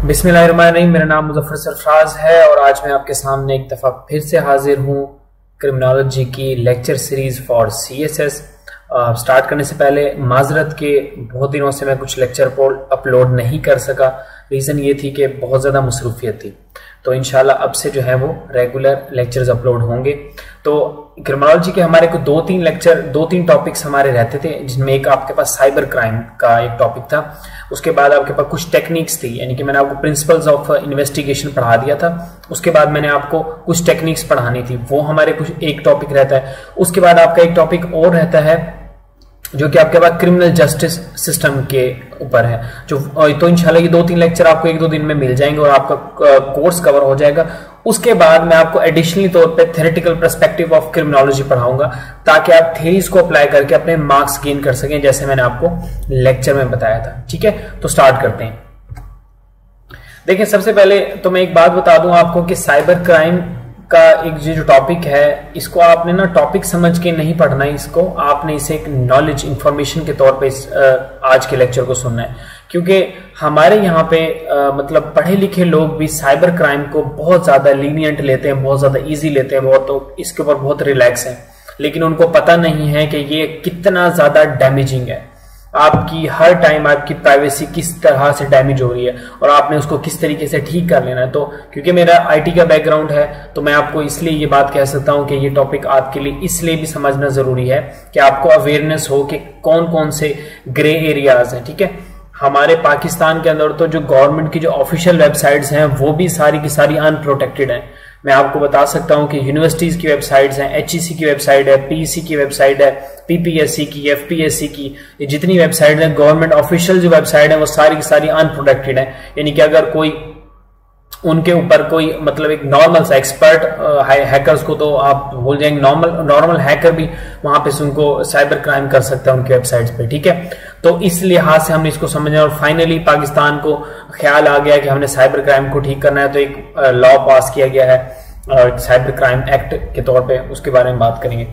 बिस्मिल्लाहिर्रहमानिर्रहीम, मेरा नाम मुजफ्फर सरफराज है और आज मैं आपके सामने एक दफ़ा फिर से हाजिर हूँ क्रिमिनोलॉजी की lecture series for C S CSS start करने से पहले, माजरत के बहुत दिनों से मैं कुछ लेक्चर अपलोड नहीं कर सका। रीज़न ये थी कि बहुत ज़्यादा मसरूफियत थी। तो इनशाला अब से जो है वो रेगुलर लेक्चर्स अपलोड होंगे। तो क्रिमिनोलॉजी के हमारे को दो तीन लेक्चर दो तीन टॉपिक्स हमारे रहते थे, जिनमें एक आपके पास साइबर क्राइम का एक टॉपिक था। उसके बाद आपके पास कुछ टेक्निक्स थी, यानी कि मैंने आपको प्रिंसिपल्स ऑफ़ इन्वेस्टिगेशन पढ़ा दिया था। उसके बाद मैंने आपको कुछ टेक्निक्स पढ़ानी थी, वो हमारे कुछ एक टॉपिक रहता है। उसके बाद आपका एक टॉपिक और रहता है जो कि आपके पास क्रिमिनल जस्टिस सिस्टम के ऊपर है। जो तो इंशाल्लाह ये दो तीन लेक्चर आपको एक दो दिन में मिल जाएँगे और आपका कोर्स कवर हो जाएगा। उसके बाद मैं आपको एडिशनली तौर पे थेरेटिकल परस्पेक्टिव ऑफ़ क्रिमिनोलॉजी पढ़ाऊँगा, ताकि आप थेरीज को अप्लाई करके अपने मार्क्स गेन कर सकें, जैसे मैंने आपको लेक्चर में बताया था। ठीक है? तो स्टार्ट करते हैं। देखिए, सबसे पहले तो मैं एक बात बता दूँ आपको कि साइबर क्राइम का एक जो टॉपिक है इसको आपने ना टॉपिक समझ के नहीं पढ़ना है इसको। आपने इसे एक नॉलेज इंफॉर्मेशन के तौर पे इस आज के लेक्चर को सुनना है। क्योंकि हमारे यहाँ पे आ, मतलब पढ़े लिखे लोग भी साइबर क्राइम को बहुत ज़्यादा लीनियंट लेते हैं बहुत ज़्यादा इजी लेते हैं बहुत तो इसके ऊपर बहुत रिलैक्स है। लेकिन उनको पता नहीं है कि ये कितना ज़्यादा डैमेजिंग है। आपकी हर टाइम आपकी प्राइवेसी किस तरह से डैमेज हो रही है और आपने उसको किस तरीके से ठीक कर लेना है। तो क्योंकि मेरा आईटी का बैकग्राउंड है तो मैं आपको इसलिए ये बात कह सकता हूँ कि ये टॉपिक आपके लिए इसलिए भी समझना ज़रूरी है कि आपको अवेयरनेस हो कि कौन कौन से ग्रे एरियाज़ हैं, ठीक है? हमारे पाकिस्तान के अंदर तो जो गवर्नमेंट की जो ऑफिशियल वेबसाइट्स हैं, वो भी सारी की सारी अनप्रोटेक्टेड हैं। मैं आपको बता सकता हूँ कि यूनिवर्सिटीज की वेबसाइट्स हैं एच e की वेबसाइट है पीईसी की वेबसाइट है पीपीएससी की एफपीएससी की, ये जितनी वेबसाइट है गवर्नमेंट ऑफिशियल जो वेबसाइट है, वो सारी की सारी अनप्रोटेक्टेड है। यानी कि अगर कोई उनके ऊपर कोई मतलब एक नॉर्मल सा एक्सपर्ट हैकर्स को तो आप भूल जाएँगे नॉर्मल नॉर्मल हैकर भी वहाँ पे उनको साइबर क्राइम कर सकते हैं उनकी वेबसाइट्स पे, ठीक है? तो इस लिहाज से हमने इसको समझना और फाइनली पाकिस्तान को ख्याल आ गया कि हमने साइबर क्राइम को ठीक करना है। तो एक लॉ पास किया गया है और साइबर क्राइम एक्ट के तौर पे उसके बारे में बात करेंगे।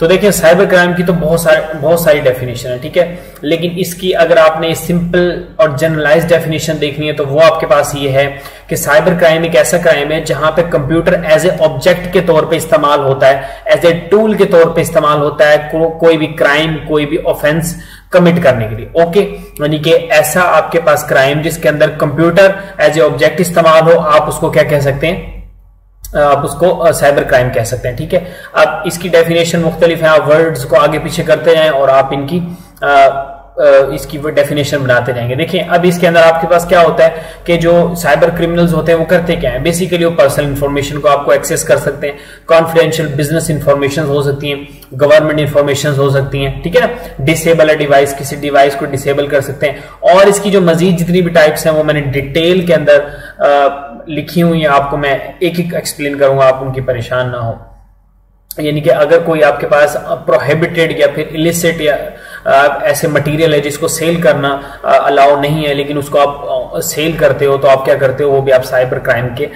तो देखिए साइबर क्राइम की तो बहुत सारे बहुत सारी डेफिनेशन है ठीक है? लेकिन इसकी अगर आपने सिंपल और जनरलाइज डेफिनेशन देखनी है तो वो आपके पास ये है कि साइबर क्राइम एक ऐसा क्राइम है जहाँ पे कंप्यूटर एज ए ऑब्जेक्ट के तौर पे इस्तेमाल होता है एज ए टूल के तौर पे इस्तेमाल होता है को, कोई भी क्राइम कोई भी ऑफेंस कमिट करने के लिए। ओके यानी कि ऐसा आपके पास क्राइम जिसके अंदर कंप्यूटर एज ए ऑब्जेक्ट इस्तेमाल हो आप उसको क्या कह सकते हैं? आप उसको साइबर क्राइम कह सकते हैं ठीक है? अब इसकी डेफिनेशन मुख्तलिफ़ है आप वर्ड्स को आगे पीछे करते जाएँ और आप इनकी आ, इसकी वो डेफिनेशन बनाते जाएँगे देखिए अब इसके अंदर आपके पास क्या होता है कि जो साइबर क्रिमिनल्स होते हैं वो करते क्या है? बेसिकली वो पर्सनल इन्फॉर्मेशन को आपको एक्सेस कर सकते हैं। कॉन्फिडेंशियल बिज़नेस इंफॉर्मेशन हो सकती हैं गवर्नमेंट इन्फॉर्मेशन हो सकती हैं ठीक है ना? डिसेबल है डिवाइस किसी डिवाइस को डिसेबल कर सकते हैं। और इसकी जो मजीद जितनी भी टाइप्स हैं वो मैंने डिटेल के अंदर आ, लिखी हुई आपको मैं एक एक एक्सप्लेन करूँगा आप उनकी परेशान ना हो। यानी कि अगर कोई आपके पास प्रोहिबिटेड या फिर इलिसिट या ऐसे मटेरियल है जिसको सेल करना अलाउ नहीं है, लेकिन उसको आप सेल करते हो तो आप क्या करते हो? वो भी आप साइबर क्राइम के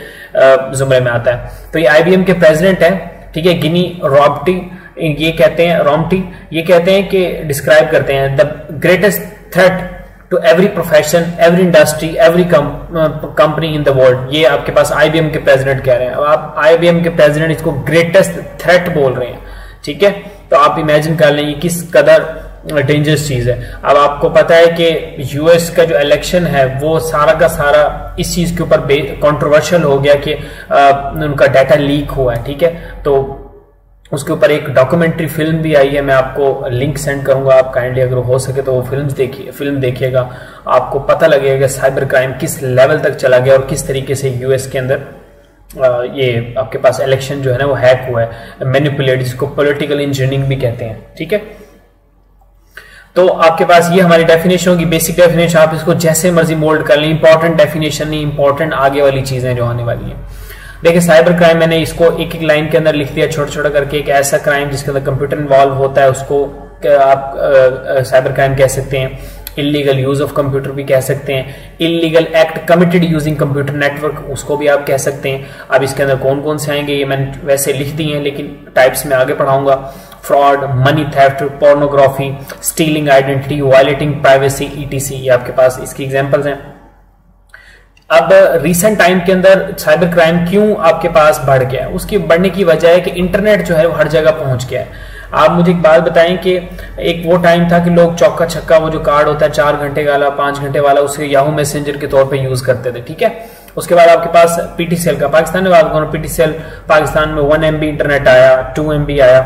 जुमरे में आता है। तो ये आईबीएम के प्रेसिडेंट है, ठीक है? गिनी रॉबटी ये कहते हैं रोमटी ये कहते हैं कि डिस्क्राइब करते हैं the greatest threat to every profession every industry every company in the world ये आपके पास आईबीएम के प्रेसिडेंट कह रहे हैं। आप आईबीएम के प्रेसिडेंट इसको ग्रेटेस्ट थ्रेट बोल रहे हैं, ठीक है? तो आप इमेजिन कर लें, ये किस कदर डेंजरस चीज़ है। अब आपको पता है कि यूएस का जो इलेक्शन है वो सारा का सारा इस चीज़ के ऊपर कंट्रोवर्शियल हो गया कि आ, उनका डाटा लीक हुआ है ठीक है? तो उसके ऊपर एक डॉक्यूमेंट्री फ़िल्म भी आई है मैं आपको लिंक सेंड करूँगा आप काइंडली अगर हो सके तो वो फ़िल्म देखिए फ़िल्म देखिएगा। आपको पता लगेगा साइबर क्राइम किस लेवल तक चला गया और किस तरीके से यूएस के अंदर ये आपके पास इलेक्शन जो है ना वो हैक हुआ है। मैनिपुलेट जिसको पॉलिटिकल इंजीनियरिंग भी कहते हैं ठीक है? तो आपके पास ये हमारी डेफिनेशन होगी बेसिक डेफिनेशन आप इसको जैसे मर्ज़ी मोल्ड कर लें इंपॉर्टेंट डेफिनेशन नहीं इंपॉर्टेंट आगे वाली चीज़ें जो आने वाली हैं। देखिए साइबर क्राइम मैंने इसको एक एक लाइन के अंदर लिख दिया छोटा छोटा करके एक ऐसा क्राइम जिसके अंदर कंप्यूटर इन्वॉल्व होता है, उसको आप साइबर क्राइम कह सकते हैं इलीगल यूज़ ऑफ़ कंप्यूटर भी कह सकते हैं illegal act committed using computer network उसको भी आप कह सकते हैं। अब इसके अंदर कौन कौन से आएँगे, ये मैंने वैसे लिख दिए हैं, लेकिन टाइप्स में आगे पढ़ाऊँगा। Fraud money theft pornography stealing identity violating privacy etc ये आपके पास इसकी एग्जांपल्स हैं। अब रिसेंट टाइम के अंदर साइबर क्राइम क्यों आपके पास बढ़ गया उसकी बढ़ने की वजह है कि इंटरनेट जो है वो हर जगह पहुँच गया है। आप मुझे एक बात बताएँ कि एक वो टाइम था कि लोग चौका छक्का, वो जो कार्ड होता है, चार घंटे वाला, पाँच घंटे वाला, उसे याहू मैसेंजर के तौर पे यूज़ करते थे, ठीक है? उसके बाद आपके पास पीटीसीएल का, पाकिस्तान में बात करूँ पीटीसीएल पाकिस्तान में वन एमबी इंटरनेट आया टू एमबी आया।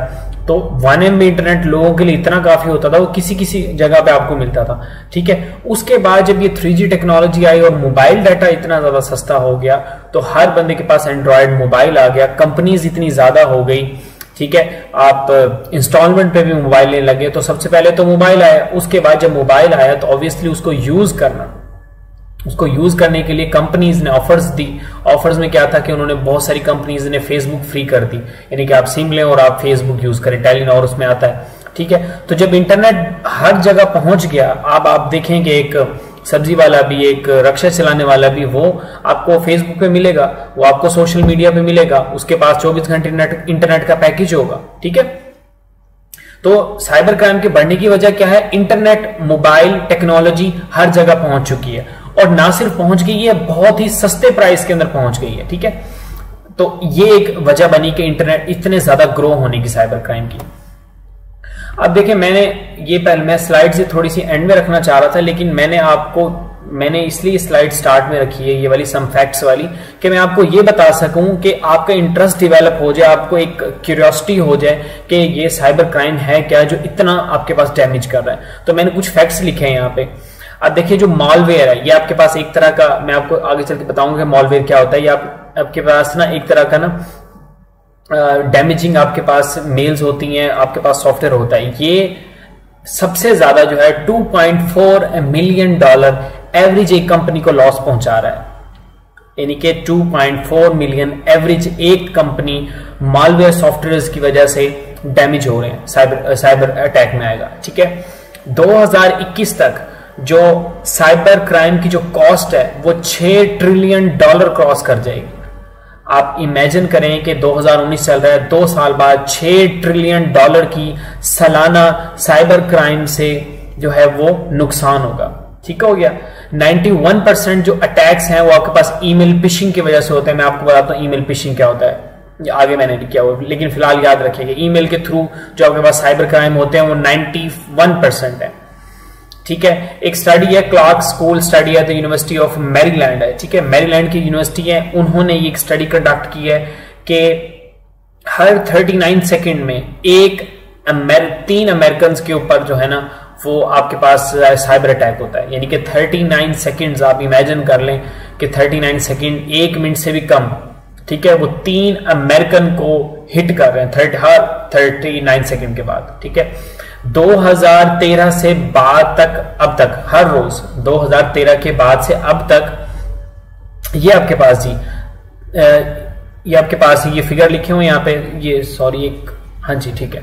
तो वन एम इंटरनेट लोगों के लिए इतना काफ़ी होता था, वो किसी किसी जगह पे आपको मिलता था, ठीक है? उसके बाद जब ये थ्री टेक्नोलॉजी आई और मोबाइल डाटा इतना ज़्यादा सस्ता हो गया तो हर बंदे के पास एंड्रॉयड मोबाइल आ गया कंपनीज़ इतनी ज़्यादा हो गई, ठीक है? आप इंस्टॉलमेंट पे भी मोबाइल लेने लगे तो सबसे पहले तो मोबाइल आया, उसके बाद जब मोबाइल आया तो ऑब्वियसली उसको यूज़ करना। उसको यूज़ करने के लिए कंपनीज़ ने ऑफर्स दी। ऑफर्स में क्या था कि उन्होंने बहुत सारी कंपनीज़ ने फेसबुक फ्री कर दी। यानी कि आप सिम लें और आप फेसबुक यूज़ करें। टेलिन और उसमें आता है। ठीक है? तो जब इंटरनेट हर जगह पहुँच गया, अब आप देखें कि एक सब्ज़ी वाला भी, एक रक्षा चलाने वाला भी, वो आपको फेसबुक पे मिलेगा। वो आपको सोशल मीडिया पे मिलेगा। उसके पास 24 घंटे इंटरनेट का पैकेज होगा। ठीक है? तो साइबर क्राइम के बढ़ने की वजह क्या है? इंटरनेट मोबाइल टेक्नोलॉजी हर जगह पहुँच चुकी है। और ना सिर्फ़ पहुँच गई है, बहुत ही सस्ते प्राइस के अंदर पहुँच गई है, ठीक है? तो ये एक वजह बनी कि इंटरनेट इतने ज़्यादा ग्रो होने की साइबर क्राइम की। अब देखिए, मैंने ये पहले, मैं स्लाइड से थोड़ी सी एंड में रखना चाह रहा था, लेकिन मैंने आपको, मैंने इसलिए स्लाइड स्टार्ट में रखी है, ये वाली सम फैक्ट्स वाली, कि मैं आपको ये बता सकूँ कि आपका इंटरेस्ट डेवलप हो जाए, आपको एक क्यूरियोसिटी हो जाए कि ये साइबर क्राइम है क्या जो इतना आपके पास डैमेज कर रहा है। तो मैंने कुछ फैक्ट्स लिखे हैं यहाँ पे। अब देखिए जो मॉलवेयर है, ये आपके पास एक तरह का, मैं आपको आगे चल के बताऊँगा मॉलवेयर क्या होता है। ये आप, आपके पास ना एक तरह का ना डैमेजिंग आपके पास मेल्स होती हैं, आपके पास सॉफ्टवेयर होता है। ये सबसे ज़्यादा जो है 2.4 मिलियन डॉलर एवरेज एक कंपनी को लॉस पहुँचा रहा है। यानी कि 2.4 मिलियन एवरेज एक कंपनी मालवेयर सॉफ्टवेयर की वजह से डैमेज हो रहे हैं साइबर साइबर अटैक में आएगा। ठीक है? 2021 तक जो साइबर क्राइम की जो कॉस्ट है, वो 6 ट्रिलियन डॉलर क्रॉस कर जाएगी। आप इमेजिन करें कि 2019 चल रहा है, दो साल बाद 6 ट्रिलियन डॉलर की सालाना साइबर क्राइम से जो है वो नुकसान होगा। ठीक हो गया? 91 परसेंट जो अटैक्स हैं, वो आपके पास ईमेल पिशिंग की वजह से होते हैं। मैं आपको बताता हूँ ईमेल पिशिंग क्या होता है। आगे मैंने किया हुआ, लेकिन फ़िलहाल याद रखिएगा ईमेल के थ्रू जो आपके पास साइबर क्राइम होते हैं, वो 91 परसेंट है। ठीक है? एक स्टडी है क्लार्क स्कूल स्टडी है द यूनिवर्सिटी ऑफ़ मैरीलैंड है ठीक है? मैरीलैंड की यूनिवर्सिटी है उन्होंने ये एक स्टडी कंडक्ट की है कि हर 39 सेकंड में एक अमेर, तीन अमेरिकन के ऊपर जो है ना वो आपके पास साइबर अटैक होता है। यानी कि 39 सेकंड्स आप इमेजिन कर लें कि 39 सेकंड एक मिनट से भी कम ठीक है? वो तीन अमेरिकन को हिट कर रहे हैं थर्ट हर 39 सेकंड के बाद ठीक है? 2013 से बाद तक, अब तक, हर रोज 2013 के बाद से अब तक, ये आपके पास जी ये आपके पास ये फिगर लिखे हुए यहाँ पे, ये सॉरी एक हाँ जी, ठीक है।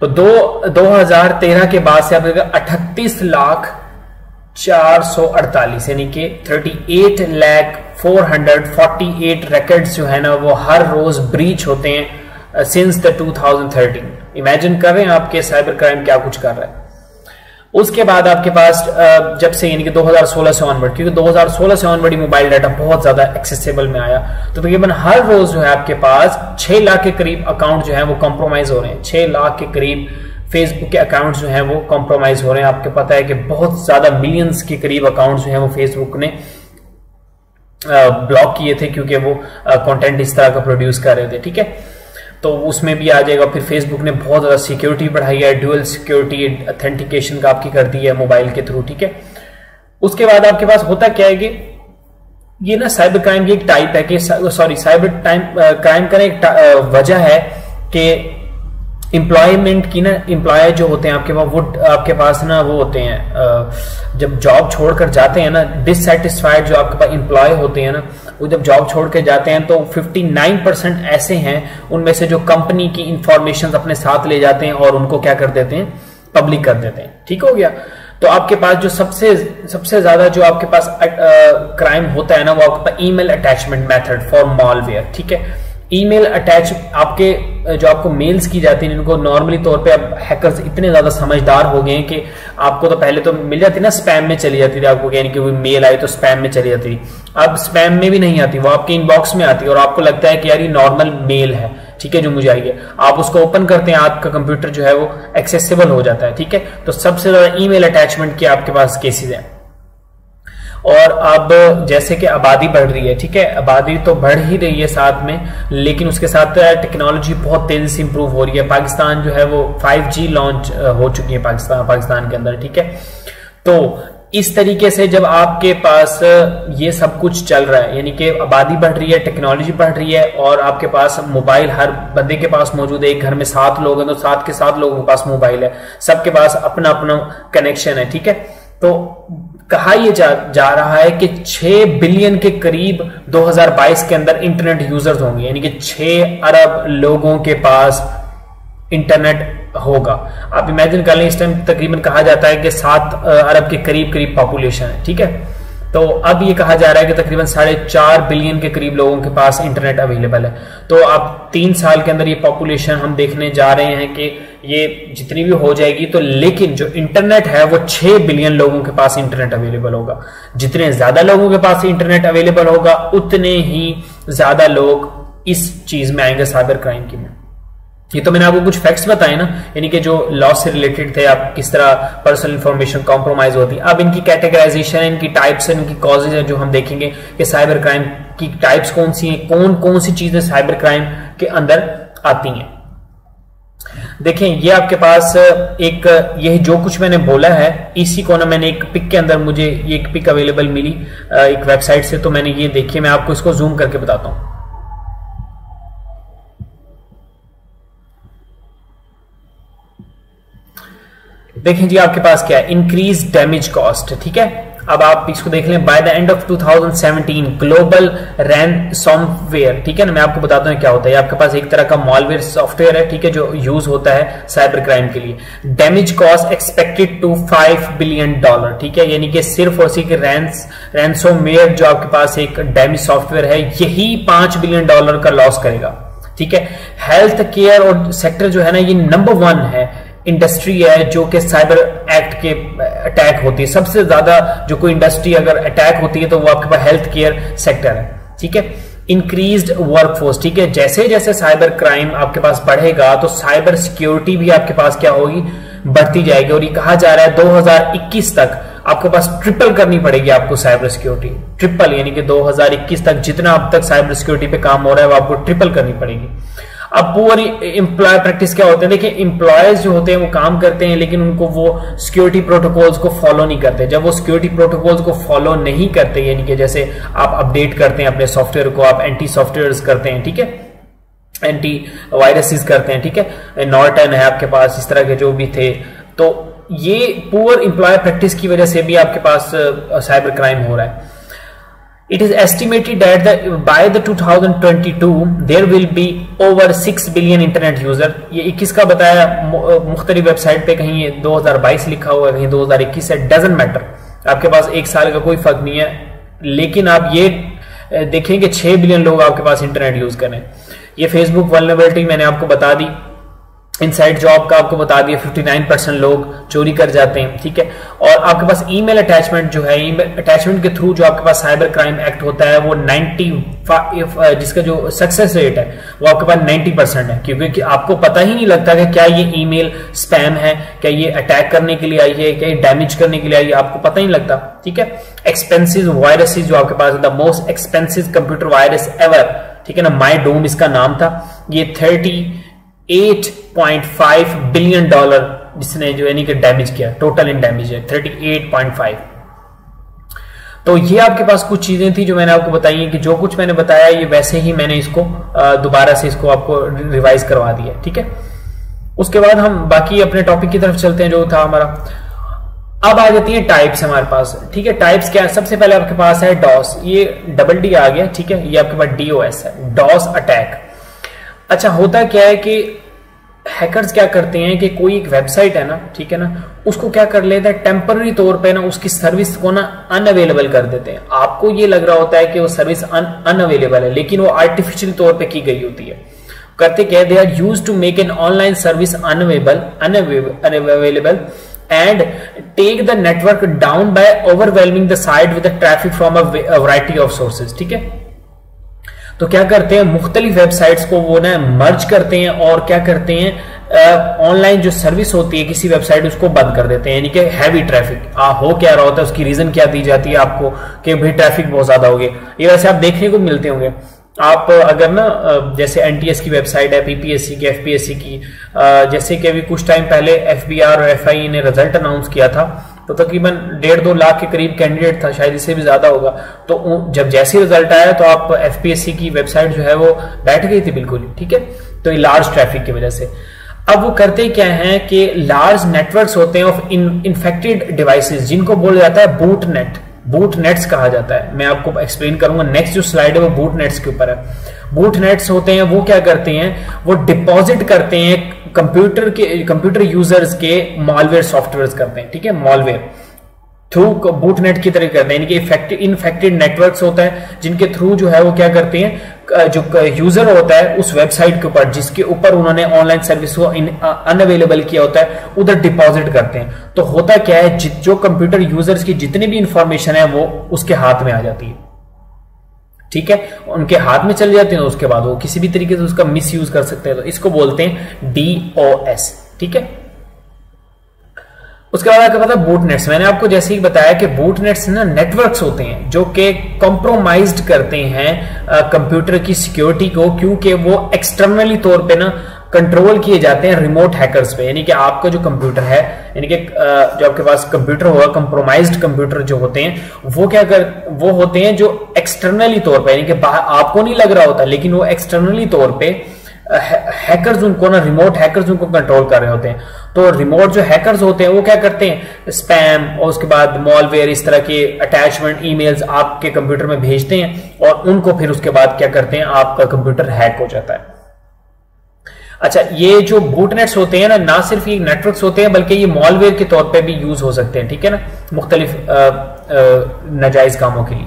तो दो 2013 के बाद से आप अठतीस लाख चार सौ अड़तालीस, यानी कि 38 लैख 448 रिकॉर्ड्स जो है ना, वो हर रोज ब्रीच होते हैं सिंस द 2013 इमेजिन कर रहे हैं आपके साइबर क्राइम क्या कुछ कर रहा है। उसके बाद आपके पास जब से यानी कि 2016 से ऑनवर्ड क्योंकि 2016 से ऑनवर्ड मोबाइल डाटा बहुत ज़्यादा एक्सेसिबल में आया तो तकरीबन हर रोज जो है आपके पास 6 लाख के करीब अकाउंट जो है वो कॉम्प्रोमाइज हो रहे हैं। 6 लाख के करीब फेसबुक के अकाउंट जो है वो कॉम्प्रोमाइज हो रहे हैं। आपको पता है कि बहुत ज़्यादा मिलियंस के करीब अकाउंट जो है वो फेसबुक ने ब्लॉक किए थे क्योंकि वो कंटेंट इस तरह का प्रोड्यूस कर रहे थे, ठीक है? तो उसमें भी आ जाएगा। फिर फेसबुक ने बहुत ज़्यादा सिक्योरिटी बढ़ाई है। ड्यूअल सिक्योरिटी अथेंटिकेशन का आपकी कर दी है मोबाइल के थ्रू ठीक है? उसके बाद आपके पास होता क्या है कि ये ना साइबर क्राइम की एक टाइप है कि सॉरी साइबर टाइम क्राइम का एक वजह है कि एम्प्लॉयमेंट की ना एम्प्लॉय जो होते हैं आपके पास, वो, आपके पास ना वो होते हैं जब जॉब छोड़कर जाते हैं ना डिससेटिस्फाइड जो आपके पास एम्प्लॉय होते हैं ना वो जब जॉब छोड़ के जाते हैं तो 59 परसेंट ऐसे हैं, उनमें से जो कंपनी की इंफॉर्मेशन अपने साथ ले जाते हैं और उनको क्या कर देते हैं? पब्लिक कर देते हैं। ठीक हो गया? तो आपके पास जो सबसे सबसे ज़्यादा जो आपके पास क्राइम होता है ना, वो आपके पास email attachment method for malware ठीक है? ईमेल अटैच आपके जो आपको मेल्स की जाती हैं इनको नॉर्मली तौर पे अब हैकर्स इतने ज़्यादा समझदार हो गए हैं कि आपको तो पहले तो मिल जाती ना स्पैम में चली जाती थी आपको, यानी कि वो मेल आई तो स्पैम में चली जाती थी। अब स्पैम में भी नहीं आती, वो आपके इनबॉक्स में आती है और आपको लगता है कि यार ये नॉर्मल मेल है, ठीक है, जो मुझे आई है। आप उसको ओपन करते हैं, आपका कंप्यूटर जो है वो एक्सेसिबल हो जाता है, ठीक है? तो सबसे ज़्यादा ईमेल अटैचमेंट के आपके पास केसेज हैं। और अब जैसे कि आबादी बढ़ रही है, ठीक है? आबादी तो बढ़ ही रही है साथ में, लेकिन उसके साथ टेक्नोलॉजी बहुत तेज़ी से इंप्रूव हो रही है। पाकिस्तान जो है वो 5G लॉन्च हो चुकी है पाकिस्तान पाकिस्तान के अंदर, ठीक है? तो इस तरीके से जब आपके पास ये सब कुछ चल रहा है, यानी कि आबादी बढ़ रही है टेक्नोलॉजी बढ़ रही है, और आपके पास मोबाइल हर बंदे के पास मौजूद है, एक घर में सात लोग हैं तो सात के सात लोगों के पास मोबाइल है, सबके पास अपना अपना कनेक्शन है, ठीक है? तो कहा यह जा, जा रहा है कि 6 बिलियन के करीब 2022 के अंदर इंटरनेट यूज़र्स होंगे यानी कि 6 अरब लोगों के पास इंटरनेट होगा। आप इमेजिन कर लें इस टाइम तकरीबन कहा जाता है कि सात अरब के करीब करीब पॉपुलेशन है ठीक है? तो अब ये कहा जा रहा है कि तकरीबन साढ़े चार बिलियन के करीब लोगों के पास इंटरनेट अवेलेबल है। तो अब तीन साल के अंदर ये पॉपुलेशन हम देखने जा रहे हैं कि ये जितनी भी हो जाएगी तो लेकिन जो इंटरनेट है, वो छह बिलियन लोगों के पास इंटरनेट अवेलेबल होगा। जितने ज़्यादा लोगों के पास इंटरनेट अवेलेबल होगा, उतने ही ज़्यादा लोग इस चीज़ में आएँगे साइबर क्राइम की में। ये तो मैंने आपको कुछ फैक्ट्स बताए ना, यानी कि जो लॉ से रिलेटेड थे, आप किस तरह पर्सनल इन्फॉर्मेशन कॉम्प्रोमाइज होती है अब इनकी कैटेगराइजेशन इनकी टाइप्स इनकी कॉजेज है, जो हम देखेंगे कि साइबर क्राइम की टाइप्स कौन सी हैं, कौन कौन सी चीज़ें साइबर क्राइम के अंदर आती हैं। देखें, ये आपके पास एक, यही जो कुछ मैंने बोला है, इसी को ना मैंने एक पिक के अंदर मुझे ये एक पिक अवेलेबल मिली एक वेबसाइट से तो मैंने ये देखिए मैं आपको इसको जूम करके बताता हूँ। देखें जी आपके पास क्या है? इंक्रीज डैमेज कॉस्ट ठीक है? अब आप इसको देख लें by the end of 2017 global ran software ठीक है ना? मैं आपको बताता हूँ क्या होता है। आपके पास एक तरह का मॉलवेयर सॉफ्टवेयर है, ठीक है, जो यूज़ होता है साइबर क्राइम के लिए। Damage cost expected to 5 billion dollar ठीक है? यानी कि सिर्फ़ और सिर्फ़ रैंस रैंसोमेयर जो आपके पास एक डैमेज सॉफ्टवेयर है, यही पाँच बिलियन डॉलर का लॉस करेगा, ठीक है? हेल्थ केयर और सेक्टर जो है ना, ये नंबर वन है। इंडस्ट्री है जो कि साइबर एक्ट के अटैक होती है। सबसे ज़्यादा जो कोई इंडस्ट्री अगर अटैक होती है तो वो आपके पास हेल्थ केयर सेक्टर है, ठीक है? इंक्रीज वर्कफोर्स ठीक है? जैसे जैसे साइबर क्राइम आपके पास बढ़ेगा तो साइबर सिक्योरिटी भी आपके पास क्या होगी? बढ़ती जाएगी। और ये कहा जा रहा है 2021 तक आपके पास ट्रिपल करनी पड़ेगी आपको साइबर सिक्योरिटी ट्रिपल यानी कि 2021 तक जितना अब तक साइबर सिक्योरिटी पे काम हो रहा है, वो आपको ट्रिपल करनी पड़ेगी। अब पुअर इंप्लॉय प्रैक्टिस क्या होते हैं? देखिए इंप्लॉयज जो होते हैं, वो काम करते हैं, लेकिन उनको वो सिक्योरिटी प्रोटोकॉल्स को फॉलो नहीं करते। जब वो सिक्योरिटी प्रोटोकॉल्स को फॉलो नहीं करते, यानी कि जैसे आप अपडेट करते हैं अपने सॉफ्टवेयर को, आप एंटी सॉफ्टवेयर करते हैं, ठीक है? एंटी वायरसेस करते हैं, ठीक है? नॉर्टन है आपके पास, इस तरह के जो भी थे। तो ये पुअर इंप्लॉय प्रैक्टिस की वजह से भी आपके पास साइबर क्राइम हो रहा है। It is estimated that the, by the 2022 there will be over 6 billion internet user. ये 21 का बताया मुख्तलि वेबसाइट पे कहीं ये 2022 लिखा हुआ है कहीं 2021 है डजेंट मैटर आपके पास एक साल का कोई फ़र्क नहीं है। लेकिन आप ये देखेंगे 6 बिलियन लोग आपके पास इंटरनेट यूज़ करें ये फेसबुक वल्नरेबिलिटी मैंने आपको बता दी। इनसाइड जॉब का आपको बता दिया 59 परसेंट लोग चोरी कर जाते हैं, ठीक है? और आपके पास ईमेल अटैचमेंट जो है ईमेल अटैचमेंट के थ्रू जो आपके पास साइबर क्राइम एक्ट होता है, वो 90 जिसका जो सक्सेस रेट है, वो आपके पास 90 परसेंट है, क्योंकि आपको पता ही नहीं लगता कि क्या ये ईमेल स्पैम है, क्या ये अटैक करने के लिए आई है, क्या ये डैमेज करने के लिए आई है, आपको पता ही नहीं लगता, ठीक है? एक्सपेंसिव वायरसेस जो आपके पास the most expensive computer virus ever ठीक है ना? माई डोम इसका नाम था, ये थर्टी 8.5 बिलियन डॉलर जिसने जो यानी कि डैमेज किया टोटल इन डैमेज है 38.5 तो ये आपके पास कुछ चीज़ें थी जो मैंने आपको बताई है कि जो कुछ मैंने बताया, ये वैसे ही मैंने इसको दोबारा से इसको आपको रिवाइज करवा दिया, ठीक है? उसके बाद हम बाकी अपने टॉपिक की तरफ़ चलते हैं, जो था हमारा। अब आ जाती है टाइप्स हमारे पास, ठीक है? टाइप्स क्या है सबसे पहले आपके पास है डॉस, ये डबल डी आ गया, ठीक है? ये आपके पास डीओएस है, डॉस अटैक। अच्छा होता क्या है कि हैकर्स क्या करते हैं कि कोई एक वेबसाइट है ना, ठीक है ना, उसको क्या कर लेते हैं टेम्पररी तौर पे ना उसकी सर्विस को ना अनअवेलेबल कर देते हैं। आपको ये लग रहा होता है कि वो सर्विस अनअवेलेबल है, लेकिन वो आर्टिफिशियल तौर पे की गई होती है। करते क्या they are use to make an online service unavailable unavailable and take the network down by overwhelming the site with traffic from a variety of sources ठीक है? तो क्या करते हैं मुख्तलिफ़ वेबसाइट्स को वो ना मर्ज करते हैं और क्या करते हैं ऑनलाइन जो सर्विस होती है किसी वेबसाइट उसको बंद कर देते हैं यानी कि हैवी ट्रैफ़िक आ, हो क्या रहा होता है उसकी रीजन क्या दी जाती है आपको कि भाई ट्रैफ़िक बहुत ज़्यादा हो गया। ये वैसे आप देखने को मिलते होंगे। आप अगर ना जैसे एनटीएस की वेबसाइट है पीपीएससी की एफपीएससी की जैसे कि अभी कुछ टाइम पहले एफबीआर और एफआई ने रिज़ल्ट अनाउंस किया था तो तकरीबन डेढ़ दो लाख के करीब कैंडिडेट था, शायद इससे भी ज़्यादा होगा। तो जब जैसे रिज़ल्ट आया तो आप एफपीएससी की वेबसाइट जो है वो बैठ गई थी बिल्कुल ठीक है? तो लार्ज ट्रैफ़िक की वजह से। अब वो करते क्या है कि लार्ज नेटवर्क्स होते हैं ऑफ़ इन्फेक्टेड डिवाइसेस जिनको बोला जाता है बूट नेट बूट नेट्स कहा जाता है। मैं आपको एक्सप्लेन करूँगा। नेक्स्ट जो स्लाइड है वो बूट नेट्स के ऊपर है। बूट नेट्स होते हैं, वो क्या करते हैं? वो डिपॉजिट करते हैं कंप्यूटर के, कंप्यूटर यूज़र्स के मॉलवेयर सॉफ्टवेयर करते हैं, ठीक है? मॉलवेयर थ्रू बूट नेट की तरह करते हैं इनफेक्टेड नेटवर्क्स होता है, जिनके थ्रू जो है वो क्या करते हैं जो यूज़र होता है उस वेबसाइट के ऊपर, जिसके ऊपर उन्होंने ऑनलाइन सर्विस को अनअवेलेबल किया होता है, उधर डिपॉजिट करते हैं। तो होता क्या है, जो कंप्यूटर यूज़र्स की जितनी भी इंफॉर्मेशन है वो उसके हाथ में आ जाती है। ठीक है? उनके हाथ में चले जाते हैं उसके बाद वो किसी भी तरीके से उसका मिस यूज़ कर सकते हैं। तो इसको बोलते हैं डीओएस ठीक है? उसके बाद आपको पता बूट नेट्स मैंने आपको जैसे ही बताया कि बूट नेट्स ना नेटवर्क्स होते हैं, जो कि कॉम्प्रोमाइज करते हैं कंप्यूटर की सिक्योरिटी को, क्योंकि वो एक्सटर्नली तौर पे ना कंट्रोल किए जाते हैं रिमोट हैकर्स पे। यानी कि आपका जो कंप्यूटर है, यानी कि जो आपके पास कंप्यूटर होगा कंप्रोमाइज्ड कंप्यूटर जो होते हैं, वो क्या कर, वो होते हैं जो एक्सटर्नली तौर पे, यानी कि आपको नहीं लग रहा होता, लेकिन वो एक्सटर्नली तौर पे हैकर्स उनको ना रिमोट हैकर्स उनको कंट्रोल कर रहे होते हैं। तो रिमोट जो हैकर्स होते हैं, वो क्या करते हैं? स्पैम और उसके बाद मॉलवेयर इस तरह के अटैचमेंट ईमेल्स आपके कंप्यूटर में भेजते हैं और उनको फिर उसके बाद क्या करते हैं? आपका कंप्यूटर हैक हो जाता है। अच्छा ये जो बूटनेट्स होते हैं ना ना सिर्फ़ ये नेटवर्क होते हैं, बल्कि ये मॉलवेयर के तौर पे भी यूज़ हो सकते हैं, ठीक है ना? मुख्तलिफ़ नजायज कामों के लिए।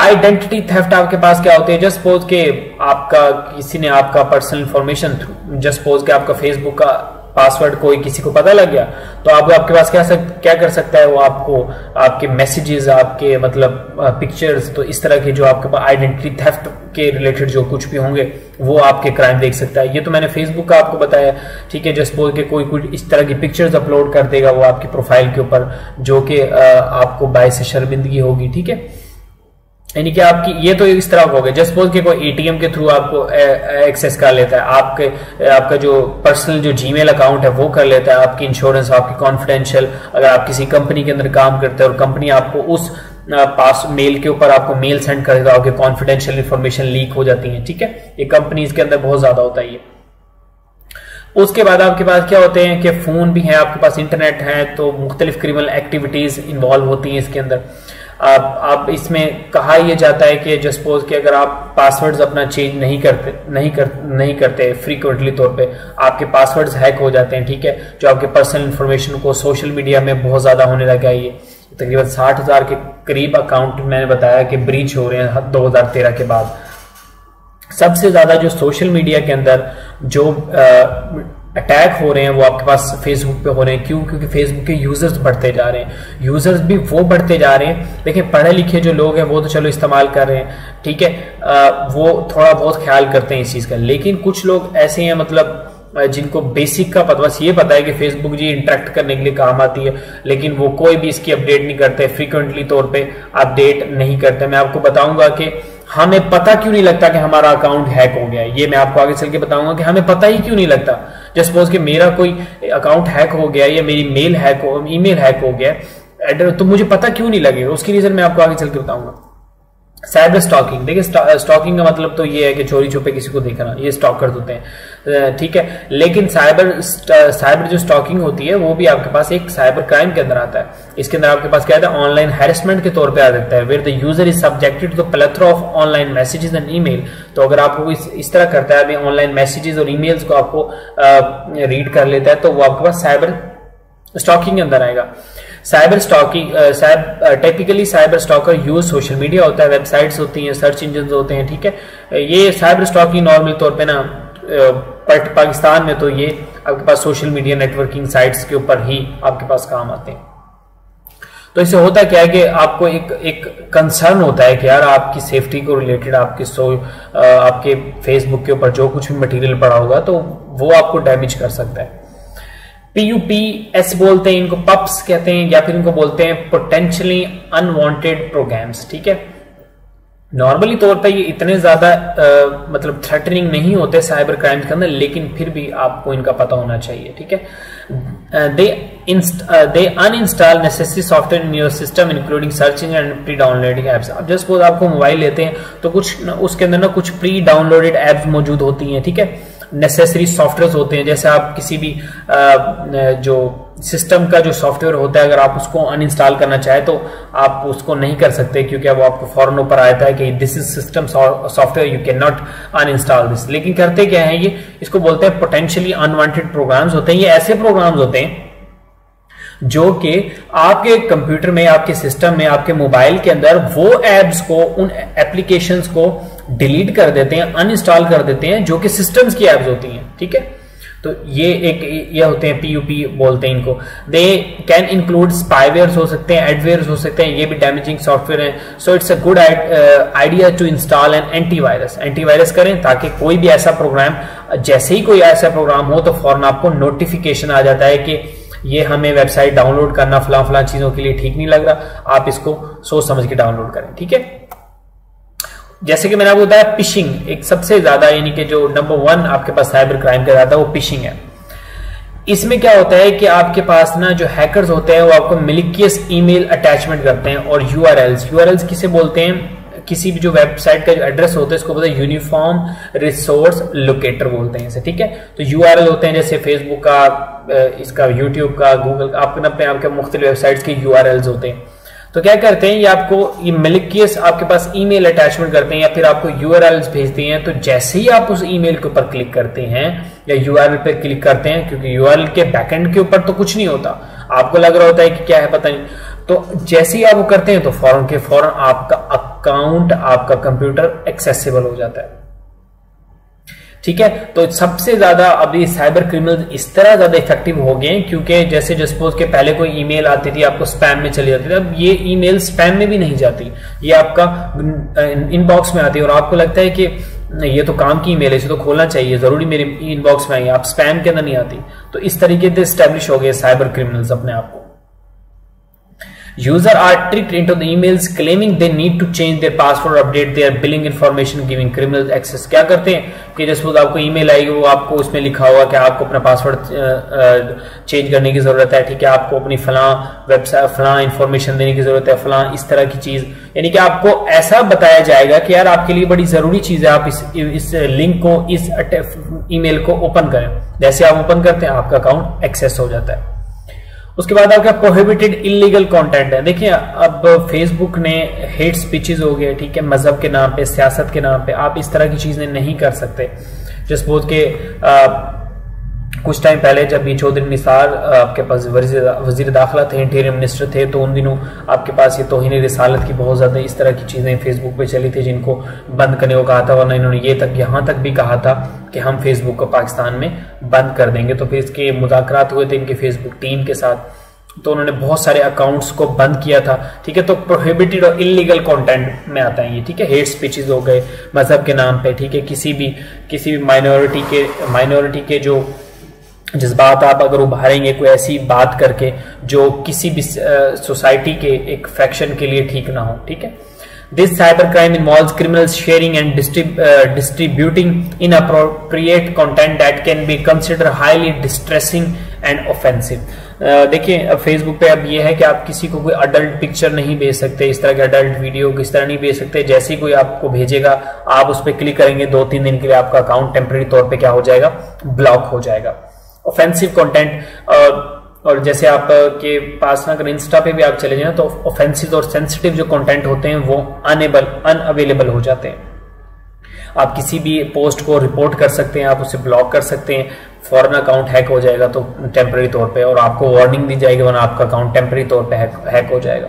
आइडेंटिटी थेफ्ट आपके पास क्या होते हैं? जस्ट सपोज़ के आपका, किसी ने आपका personal information through just suppose के आपका फेसबुक का पासवर्ड कोई किसी को पता लग गया तो आप आपके पास क्या सक, क्या कर सकता है वो आपको आपके मैसेजेस आपके मतलब पिक्चर्स तो इस तरह के जो आपके पास आइडेंटिटी थेफ्ट के रिलेटेड जो कुछ भी होंगे वो आपके क्राइम देख सकता है। ये तो मैंने फेसबुक का आपको बताया ठीक है जस्ट बोल के कोई कुछ इस तरह की पिक्चर्स अपलोड कर देगा वो आपकी प्रोफ़ाइल के ऊपर जो कि आपको बायस शर्मिंदगी होगी ठीक है? यानी कि आपकी, ये तो इस तरह हो गया। जस्ट सपोज़ कि कोई एटीएम के थ्रू आपको एक्सेस कर लेता है, आपके, आपका जो पर्सनल जो जीमेल अकाउंट है, वो कर लेता है, आपकी इंश्योरेंस आपकी कॉन्फिडेंशियल अगर आप किसी कंपनी के अंदर काम करते हैं और कंपनी आपको उस पास मेल के ऊपर आपको मेल सेंड कर देगा कॉन्फिडेंशियल इन्फॉर्मेशन लीक हो जाती है, ठीक है? ये कंपनीज़ के अंदर बहुत ज़्यादा होता है ये। उसके बाद आपके पास क्या होते हैं कि फ़ोन भी है, आपके पास इंटरनेट है तो मुख्तलिफ़ क्रिमिनल एक्टिविटीज़ इन्वॉल्व होती हैं इसके अंदर। आप आप इसमें कहा यह जाता है कि जसपोज कि अगर आप पासवर्ड्स अपना चेंज नहीं करते, नहीं कर, नहीं करते फ्रीक्वेंटली तौर पे, आपके पासवर्ड्स हैक हो जाते हैं, ठीक है? जो आपके पर्सनल इन्फॉर्मेशन को सोशल मीडिया में बहुत ज़्यादा होने लगा ये। तकरीबन साठ हज़ार के करीब अकाउंट मैंने बताया कि ब्रीच हो रहे हैं 2013 के बाद। सबसे ज़्यादा जो सोशल मीडिया के अंदर जो अटैक हो रहे हैं वो आपके पास फेसबुक पे हो रहे हैं। क्यों? क्योंकि फेसबुक के यूज़र्स बढ़ते जा रहे हैं। यूज़र्स भी वो बढ़ते जा रहे हैं। देखिए पढ़े लिखे जो लोग हैं वो तो चलो इस्तेमाल कर रहे हैं। ठीक है? आ, वो थोड़ा बहुत ख्याल करते हैं इस चीज़ का। लेकिन कुछ लोग ऐसे हैं मतलब जिनको बेसिक का पता बस ये पता है कि फेसबुक जी इंटरेक्ट करने के लिए काम आती है लेकिन वो कोई भी इसकी अपडेट नहीं करते फ्रीक्वेंटली तौर पे अपडेट नहीं करते। मैं आपको बताऊँगा कि हमें पता क्यों नहीं लगता कि हमारा अकाउंट हैक हो गया ये मैं आपको आगे चल के बताऊँगा कि हमें पता ही क्यों नहीं लगता। जस्ट सपोज़ कि मेरा कोई अकाउंट हैक हो गया या मेरी मेल हैक हो ईमेल हैक हो गया तो मुझे पता क्यों नहीं लगेगा? उसकी रीजन मैं आपको आगे चल के बताऊँगा। साइबर स्टॉकिंग देखिए स्टॉकिंग का मतलब तो ये है कि चोरी छुपे किसी को देखना, ये स्टॉकर्स होते हैं। ठीक है। लेकिन साइबर साइबर जो स्टॉकिंग होती है वो भी आपके पास एक साइबर क्राइम के अंदर आता है। इसके अंदर आपके पास क्या आता है ऑनलाइन हेरसमेंट के तौर पे आ जाता है। Where the user is subjected to plethora of online messages and email तो अगर आपको इस, इस तरह करता है अभी ऑनलाइन मैसेजेस और ईमेल्स को आपको रीड कर लेता है तो वो आपके पास साइबर स्टॉकिंग के अंदर आएगा। Cyber stalking typically cyber stalker use social media होता है वेबसाइट्स होती हैं सर्च इंजन होते हैं ठीक है। ये साइबर स्टॉकिंग नॉर्मल तौर पे ना पाकिस्तान में तो ये आपके पास सोशल मीडिया नेटवर्किंग साइट्स के ऊपर ही आपके पास काम आते हैं। तो इससे होता क्या है कि आपको एक एक कंसर्न होता है कि यार आपकी सेफ्टी को रिलेटेड आपके सो आपके फेसबुक के ऊपर जो कुछ भी मटेरियल पड़ा होगा तो वो आपको डैमेज कर सकता है। पी यू पी एस बोलते हैं, इनको पप्स कहते हैं या फिर इनको बोलते हैं पोटेंशियली अनवांटेड प्रोग्राम्स ठीक है? नॉर्मली तौर पर ये इतने ज़्यादा मतलब थ्रेटनिंग नहीं होते साइबर क्राइम के अंदर, लेकिन फिर भी आपको इनका पता होना चाहिए, ठीक है? They they uninstall necessary software in your system including searching and pre downloading apps अब जस्ट सपोज़ आपको मोबाइल लेते हैं तो कुछ उसके अंदर ना कुछ प्री डाउनलोडेड एप्स मौजूद होती हैं, ठीक है? नेसेसरी सॉफ्टवेयर होते हैं, जैसे आप किसी भी जो सिस्टम का जो सॉफ्टवेयर होता है, अगर आप उसको अनइंस्टॉल करना चाहे तो आप उसको नहीं कर सकते, क्योंकि अब आपको फॉरन ऊपर आता है कि this is system software you can not uninstall this लेकिन करते क्या है ये? इसको बोलते हैं पोटेंशियली अनवांटेड प्रोग्राम्स होते हैं। ये ऐसे प्रोग्राम्स होते हैं जो कि आपके कंप्यूटर में, आपके सिस्टम में, आपके मोबाइल के अंदर वो एप्स को, उन एप्लीकेशंस को डिलीट कर देते हैं अनइंस्टॉल कर देते हैं, जो कि सिस्टम्स की एप्स होती हैं। ठीक है? तो ये एक ये होते हैं पीयूपी बोलते हैं इनको। दे कैन इंक्लूड स्पाईवेयर हो सकते हैं एडवेयर हो सकते हैं, ये भी डैमेजिंग सॉफ्टवेयर है। So it's a good idea to install an antivirus antivirus करें ताकि कोई भी ऐसा प्रोग्राम जैसे ही कोई ऐसा प्रोग्राम हो तो फ़ौरन आपको नोटिफिकेशन आ जाता है कि ये हमें वेबसाइट डाउनलोड करना फला फला चीज़ों के लिए ठीक नहीं लग रहा। आप इसको सोच समझ के डाउनलोड करें, ठीक है? जैसे कि मैंने आपको बताया पिशिंग एक सबसे ज़्यादा यानी कि जो नंबर वन आपके पास साइबर क्राइम का ज़्यादा वो पिशिंग है। इसमें क्या होता है कि आपके पास ना जो हैकर्स होते हैं, वो आपको मिलिकियस ईमेल अटैचमेंट करते हैं और यूआरएल्स यूआरएल्स किसे बोलते हैं? किसी भी जो वेबसाइट का जो एड्रेस होता है, इसको बोलते हैं यूनिफॉर्म रिसोर्स लोकेटर बोलते हैं इसे, ठीक है? तो यूआरएल होते हैं जैसे फेसबुक का इसका यूट्यूब का गूगल का आपके अपने आपके मुख्तलि वेबसाइट्स के यूआरएल्स होते हैं। तो क्या करते हैं, ये आपको, ये मिलिकियस आपके पास ईमेल अटैचमेंट करते हैं या फिर आपको यूआरएल भेजते हैं तो जैसे ही आप उस ईमेल के ऊपर क्लिक करते हैं या यूआरएल पर क्लिक करते हैं, क्योंकि यूआरएल के बैकएंड के ऊपर तो कुछ नहीं होता, आपको लग रहा होता है कि क्या है पता नहीं। तो जैसे ही आप वो करते हैं तो फ़ौरन के फ़ौरन आपका अकाउंट आपका कंप्यूटर एक्सेसिबल हो जाता है। ठीक है? तो सबसे ज़्यादा अभी साइबर क्रिमिनल इस तरह ज़्यादा इफ़ेक्टिव हो गए क्योंकि जैसे जसपोज के पहले कोई ईमेल आती थी, आपको स्पैम में चली जाती थी, अब ये ईमेल स्पैम में भी नहीं जाती। ये आपका इनबॉक्स में आती है और आपको लगता है कि ये तो काम की ईमेल है, इसे तो खोलना चाहिए, ज़रूरी मेरे इनबॉक्स में आई आप स्पैम के अंदर नहीं आती। तो इस तरीके से स्टैब्लिश हो गए साइबर क्रिमिनल्स अपने आप को। User are tricked into the emails claiming they need to change their password, update their billing information, giving criminals access. क्या करते हैं? कि जैसे आपको ईमेल आएगी वो आपको उसमें लिखा होगा कि आपको अपना पासवर्ड चेंज करने की ज़रूरत है ठीक है? आपको अपनी फला वेबसाइट फला इंफॉर्मेशन देने की ज़रूरत है फला इस तरह की चीज़। यानी कि आपको ऐसा बताया जाएगा कि यार आपके लिए बड़ी ज़रूरी चीज़ है आप इस इस लिंक को इस ईमेल को ओपन करें। जैसे आप ओपन करते हैं आपका अकाउंट एक्सेस हो जाता है। उसके बाद आपका प्रोहिबिटेड इलीगल कंटेंट है। देखिए, अब फेसबुक ने हेट स्पीचेस हो गए, ठीक है, मज़हब के नाम पे, सियासत के नाम पे, आप इस तरह की चीज़ें नहीं कर सकते। जिस बोध के कुछ टाइम पहले जब ये चौधरी निसार आपके पास वज़ीर दाखिला थे इंटीरियर मिनिस्टर थे तो उन दिनों आपके पास ये तोहिन रिसालत की बहुत ज़्यादा इस तरह की चीज़ें फेसबुक पे चली थी जिनको बंद करने को कहा था, वरना इन्होंने ये तक, यहाँ तक भी कहा था कि हम फेसबुक को पाकिस्तान में बंद कर देंगे। तो फिर इसके मुजाकर हुए थे इनके फेसबुक टीम के साथ। तो उन्होंने बहुत सारे अकाउंट्स को बंद किया था, ठीक है? तो प्रोहिबिटेड और इलीगल कंटेंट में आता है ये, ठीक है? हेट स्पीचेस हो गए, मज़हब के नाम पे, ठीक है? किसी भी किसी भी माइनॉरिटी के माइनॉरिटी के जो जज्बात आप अगर उभारेंगे कोई ऐसी बात करके जो किसी भी सोसाइटी के एक फैक्शन के लिए ठीक ना हो, ठीक है? This cyber crime involve criminal sharing and distributing inappropriate content that can be consider highly distressing and offensive देखिए फेसबुक पे अब ये है कि आप किसी को कोई अडल्ट पिक्चर नहीं भेज सकते, इस तरह के अडल्ट वीडियो किस तरह नहीं भेज सकते। जैसे ही कोई आपको भेजेगा, आप उस पर क्लिक करेंगे दो तीन दिन के लिए आपका अकाउंट टेम्प्रेरी तौर पे क्या हो जाएगा? ब्लॉक हो जाएगा। ऑफेंसिव कंटेंट और जैसे आप के पास ना अगर इंस्टा पे भी आप चले जाए तो ऑफेंसिव और सेंसिटिव जो कंटेंट होते हैं वो अनेबल अनअवेलेबल हो जाते हैं। आप किसी भी पोस्ट को रिपोर्ट कर सकते हैं आप उसे ब्लॉक कर सकते हैं फॉरन अकाउंट हैक हो जाएगा तो टेम्प्रेरी तौर पे और आपको वार्निंग दी जाएगी वरना आपका अकाउंट टेम्प्रेरी तौर पे हैक, हैक हो जाएगा।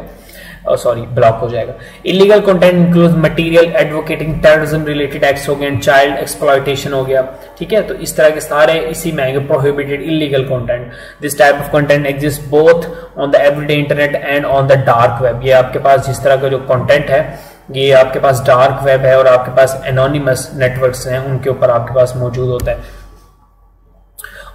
सॉरी ब्लॉक हो जाएगा। Illegal content include material advocating terrorism related acts हो गए चाइल्ड एक्सप्लॉयटेशन हो गया। ठीक है? तो इस तरह के सारे इसी में आएँगे prohibited illegal content this type of content exist both on the everyday internet and on the dark web ये आपके पास जिस तरह का जो कंटेंट है, ये आपके पास डार्क वेब है और आपके पास एनोनिमस नेटवर्क्स हैं, उनके ऊपर आपके पास मौजूद होता है।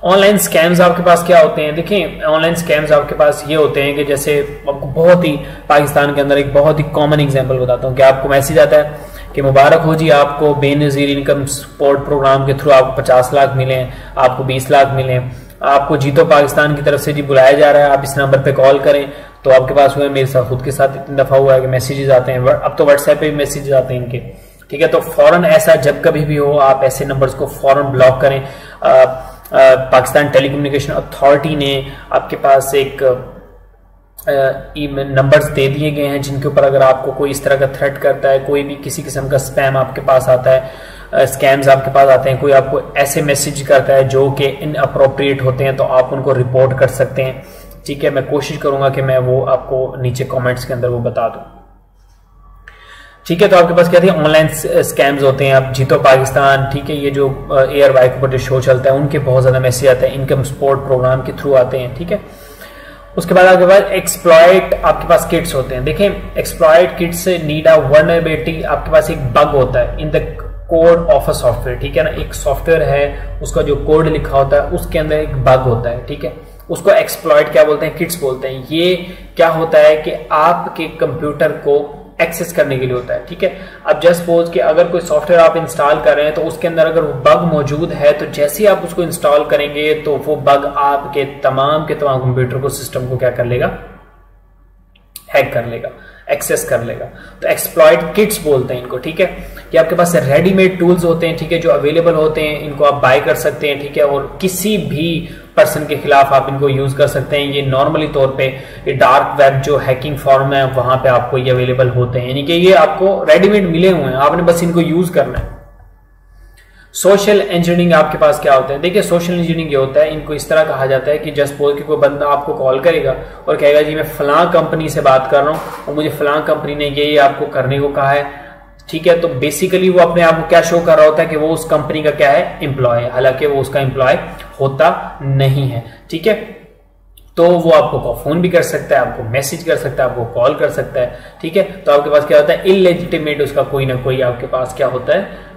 ऑनलाइन स्कैम्स आपके पास क्या होते हैं? देखिए ऑनलाइन स्कैम्स आपके पास ये होते हैं कि जैसे आपको बहुत ही पाकिस्तान के अंदर एक बहुत ही कॉमन एग्ज़ाम्पल बताता हूँ कि आपको मैसेज आता है कि मुबारक हो जी, आपको बेनजीर इनकम सपोर्ट प्रोग्राम के थ्रू आपको पचास लाख मिले आपको बीस लाख मिले आपको जीतो पाकिस्तान की तरफ़ से जी बुलाया जा रहा है, आप इस नंबर पे कॉल करें तो आपके पास हुआ है, मेरे साथ खुद के साथ इतनी दफ़ा हुआ है कि मैसेजेस आते हैं। अब तो व्हाट्सएप पे भी मैसेजेस आते हैं इनके, ठीक है? तो फ़ौरन ऐसा जब कभी भी हो, आप ऐसे नंबर्स को फ़ौरन ब्लॉक करें। पाकिस्तान टेलीकम्युनिकेशन अथॉरिटी ने आपके पास एक नंबर्स दे दिए गए हैं, जिनके ऊपर अगर आपको कोई इस तरह का थ्रेट करता है, कोई भी किसी किस्म का स्पैम आपके पास आता है स्कैम्स आपके पास आते हैं, कोई आपको ऐसे मैसेज करता है जो कि इन अप्रोप्रिएट होते हैं तो आप उनको रिपोर्ट कर सकते हैं। ठीक है, मैं कोशिश करूँगा कि मैं वो आपको नीचे कमेंट्स के अंदर वो बता दूँ। ठीक है तो आपके पास क्या थी? ऑनलाइन स्कैम्स होते हैं, आप जीतो पाकिस्तान, ठीक है, ये जो एयर वाई के ऊपर जो शो चलता है, उनके बहुत ज़्यादा मैसेज आते हैं इनकम सपोर्ट प्रोग्राम के थ्रू आते हैं, ठीक है? उसके बाद आपके पास एक्सप्लॉयट आपके पास किट्स होते हैं। देखें exploit kits need a vulnerability आपके पास एक बग होता है in the code of a software ठीक है ना? एक सॉफ्टवेयर है, उसका जो कोड लिखा होता है, उसके अंदर एक बग होता है, ठीक है? उसको एक्सप्लॉयट क्या बोलते हैं? किट्स बोलते हैं। ये क्या होता है कि आपके कंप्यूटर को एक्सेस करने के लिए होता है, ठीक है? अब जस्ट सपोज़ कि अगर कोई सॉफ्टवेयर आप इंस्टॉल कर रहे हैं तो उसके अंदर अगर वो बग मौजूद है तो जैसे ही आप उसको इंस्टॉल करेंगे तो वो बग आपके तमाम के तमाम कंप्यूटर को सिस्टम को क्या कर लेगा? हैक कर लेगा एक्सेस कर लेगा। तो एक्सप्लॉयड किट्स बोलते हैं इनको, ठीक है? कि आपके पास रेडीमेड टूल्स होते हैं, ठीक है, जो अवेलेबल होते हैं, इनको आप बाय कर सकते हैं, ठीक है? और किसी भी पर्सन के खिलाफ आप इनको यूज़ कर सकते हैं। ये नॉर्मली तौर पे ये डार्क वेब जो हैकिंग फॉर्म है, वहाँ पे आपको ये अवेलेबल होते हैं। यानी कि ये आपको रेडीमेड मिले हुए हैं। आपने बस इनको यूज़ करना है। सोशल इंजीनियरिंग आपके पास क्या होता है? देखिए सोशल इंजीनियरिंग ये होता है, इनको इस तरह कहा जाता है कि जस्ट बोल के कोई बंदा आपको कॉल करेगा और कहेगा, जी, मैं फलां कंपनी से बात कर रहा हूँ और मुझे फलां कंपनी ने ये आपको करने को कहा है। ठीक है तो बेसिकली वो अपने आप को क्या शो कर रहा होता है कि वो उस कंपनी का क्या है? एम्प्लॉय हालाँकि वो उसका एम्प्लॉय होता नहीं है, ठीक है? तो वो आपको फ़ोन भी कर सकता है, आपको मैसेज कर सकता है, आपको कॉल कर सकता है, ठीक है? तो आपके पास क्या होता है? इलेजिटिमेट उसका कोई ना कोई आपके पास क्या होता है?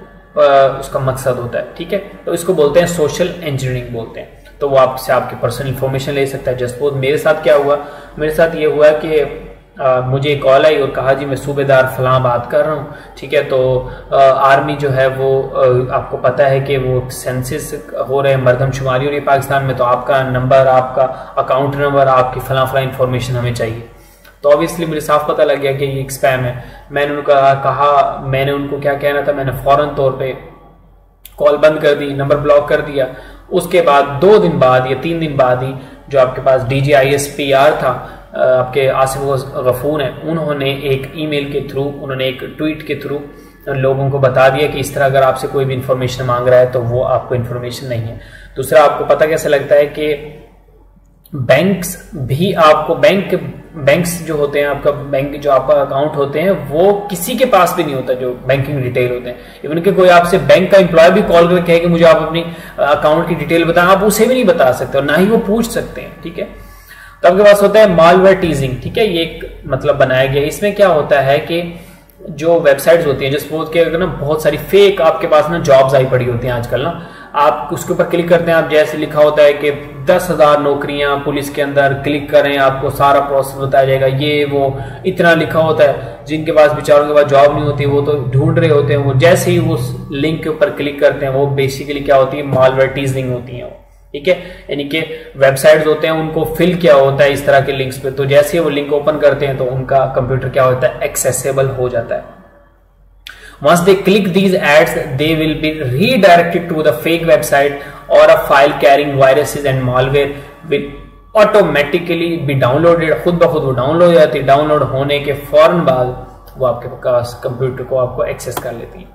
उसका मकसद होता है, ठीक है? तो इसको बोलते हैं सोशल इंजीनियरिंग बोलते हैं। तो वो आपसे आपकी पर्सनल इन्फॉर्मेशन ले सकता है। जस्ट सपोज़ मेरे साथ क्या हुआ? मेरे साथ ये हुआ कि आ, मुझे कॉल आई और कहा जी मैं सूबेदार फलां बात कर रहा हूँ। ठीक है तो आ, आर्मी जो है वो आ, आपको पता है कि वो सेंसिस हो रहे हैं मरदमशुमारी हो रही है पाकिस्तान में तो आपका नंबर आपका अकाउंट नंबर आपकी फला फला इन्फॉर्मेशन हमें चाहिए। तो ऑब्वियसली मुझे साफ़ पता लग गया कि ये एक स्पैम है। मैंने उनका कहा मैंने उनको क्या कहना था मैंने फ़ौरन तौर पे कॉल बंद कर दी नंबर ब्लॉक कर दिया। उसके बाद दो दिन बाद या तीन दिन बाद ही जो आपके पास D G I S P R था आपके आसिफ गफूर हैं। उन्होंने एक ईमेल के थ्रू, उन्होंने एक ट्वीट के थ्रू लोगों को बता दिया कि इस तरह अगर आपसे कोई भी इंफॉर्मेशन मांग रहा है तो वो आपको इंफॉर्मेशन नहीं है। दूसरा, आपको पता कैसे लगता है कि बैंक्स भी आपको बैंक बैंक्स जो होते हैं, आपका बैंक जो आपका अकाउंट होते हैं, वो किसी के पास भी नहीं होता जो बैंकिंग डिटेल होते हैं। इवन कि कोई आपसे बैंक का एम्प्लॉय भी कॉल करके कहे कि मुझे आप अपनी अकाउंट की डिटेल बताएँ, आप उसे भी नहीं बता सकते और ना ही वो पूछ सकते हैं, ठीक है? तो आपके पास होता है मालवेयर टीजिंग ठीक है? ये एक मतलब बनाया गया इसमें क्या होता है कि जो वेबसाइट्स होती हैं जो सपोज़ के अगर ना बहुत सारी फेक आपके पास ना जॉब्स आई पड़ी होती हैं आजकल ना, आप उसके ऊपर क्लिक करते हैं, आप जैसे लिखा होता है कि दस हज़ार नौकरियाँ पुलिस के अंदर क्लिक करें, आपको सारा प्रोसेस बताया जाएगा, ये, वो, इतना लिखा होता है। जिनके पास बेचारों के पास जॉब नहीं होती, वो तो ढूंढ रहे होते हैं, वो जैसे ही उस लिंक के ऊपर क्लिक करते हैं, वो बेसिकली क्या होती है? मालवेयर टीजिंग होती है ठीक है? यानी कि वेबसाइट्स होते हैं, उनको फिल किया होता है इस तरह के लिंक्स पे। तो जैसे वो लिंक ओपन करते हैं तो उनका कंप्यूटर क्या होता है? एक्सेसिबल हो जाता है। Once they click these ads, they will be redirected to the fake website or a file carrying viruses and malware will automatically be downloaded खुद ब खुद वो डाउनलोड हो जाती है। डाउनलोड होने के फ़ौरन बाद वो आपके पास कंप्यूटर को आपको एक्सेस कर लेती है।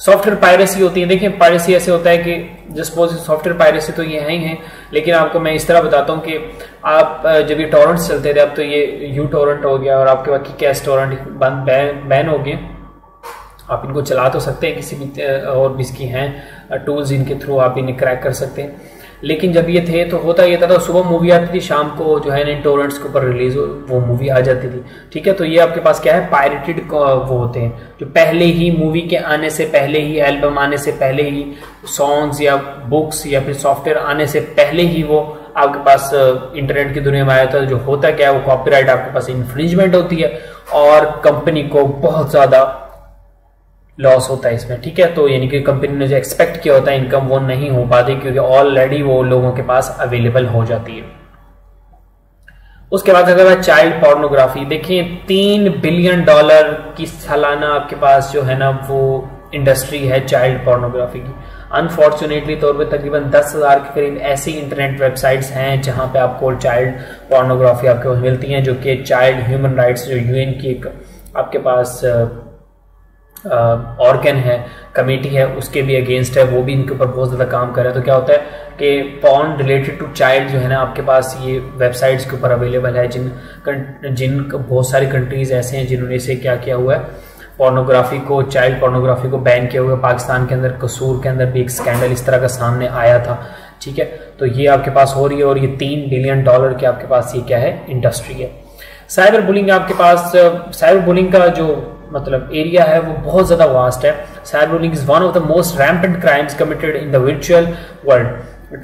सॉफ्टवेयर पायरेसी होती है। देखिए पायरेसी ऐसे होता है कि जिसपोज सॉफ्टवेयर पायरेसी तो ये है ही है, लेकिन आपको मैं इस तरह बताता हूँ कि आप जब ये टोरेंट्स चलते थे, अब तो ये यू टोरेंट हो गया और आपके बाकी कैश टोरेंट बंद बैन हो गए। आप इनको चला तो सकते हैं, किसी भी और भी इसकी हैं टूल्स इनके थ्रू आप इन्हें क्रैक कर सकते हैं। लेकिन जब ये थे तो होता ये था तो सुबह मूवी आती थी, शाम को जो है ना टोरेंट्स के ऊपर रिलीज़ वो मूवी आ जाती थी। ठीक है तो ये आपके पास क्या है? पायरेटेड वो होते हैं, जो पहले ही मूवी के आने से पहले ही एल्बम आने से पहले ही सॉन्ग्स या बुक्स या फिर सॉफ्टवेयर आने से पहले ही वो आपके पास इंटरनेट की दुनिया में आया था। जो होता क्या है, वो कॉपीराइट आपके पास इन्फ्रिंजमेंट होती है, और कंपनी को बहुत ज़्यादा लॉस होता है इसमें, ठीक है? तो यानी कि कंपनी ने जो एक्सपेक्ट किया होता है इनकम वो नहीं हो पाती क्योंकि ऑलरेडी वो लोगों के पास अवेलेबल हो जाती है। उसके बाद अगर चाइल्ड पोर्नोग्राफी देखिए, तीन बिलियन डॉलर की सालाना आपके पास जो है ना, वो इंडस्ट्री है चाइल्ड पोर्नोग्राफी की। अनफॉर्चुनेटली तौर पे तकरीबन दस हज़ार के करीब ऐसी इंटरनेट वेबसाइट्स हैं जहाँ पे आपको चाइल्ड पोर्नोग्राफी आपके पास मिलती हैं, जो कि चाइल्ड ह्यूमन राइट्स जो यूएन की एक आपके पास ऑर्गन है कमेटी है, उसके भी अगेंस्ट है, वो भी इनके ऊपर बहुत ज़्यादा काम कर रहा है। तो क्या होता है कि पॉन रिलेटेड टू चाइल्ड जो है ना, आपके पास ये वेबसाइट्स के ऊपर अवेलेबल है, जिन जिन बहुत सारी कंट्रीज़ ऐसे हैं जिन्होंने इसे क्या किया हुआ है पोर्नोग्राफी को चाइल्ड पोर्नोग्राफी को बैन किया हुआ है। पाकिस्तान के अंदर, कसूर के अंदर भी एक स्कैंडल इस तरह का सामने आया था, ठीक है? तो ये आपके पास हो रही है और ये तीन बिलियन डॉलर के आपके पास ये क्या है इंडस्ट्री है। साइबर बुलिंग आपके पास साइबर बुलिंग का जो मतलब एरिया है वो बहुत ज़्यादा वास्ट है। Cyber bullying is one of the most rampant crimes committed in the virtual world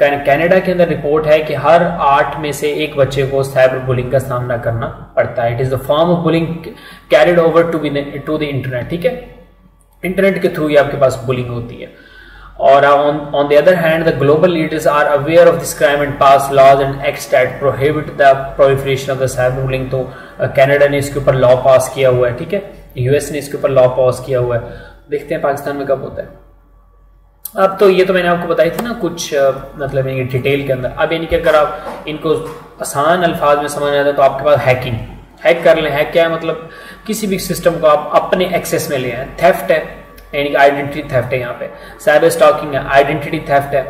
Canada के अंदर रिपोर्ट है कि हर आठ में से एक बच्चे को साइबर बुलिंग का सामना करना पड़ता है। It is the form of bullying carried over to to the internet ठीक है? इंटरनेट के थ्रू ही आपके पास बुलिंग होती है। और on, on the other hand the global leaders are aware of this crime and pass laws and acts that prohibit the proliferation of the तो Canada uh, ने इसके ऊपर लॉ पास किया हुआ है ठीक है? यूएस ने इसके ऊपर लॉ पॉज किया हुआ है। देखते हैं पाकिस्तान में कब होता है। अब तो ये तो मैंने आपको बताई थी ना कुछ मतलब यानी डिटेल के अंदर। अब यानी कि अगर आप इनको आसान अल्फाज में समझ आता है तो आपके पास हैकिंग हैक कर लें। हैक क्या है? मतलब किसी भी सिस्टम को आप अपने एक्सेस में ले आए। थेफ्ट है। यानी कि आइडेंटिटी थेफ्ट है यहाँ पे। साइबर स्टॉकिंग है। आइडेंटिटी थेफ्ट है।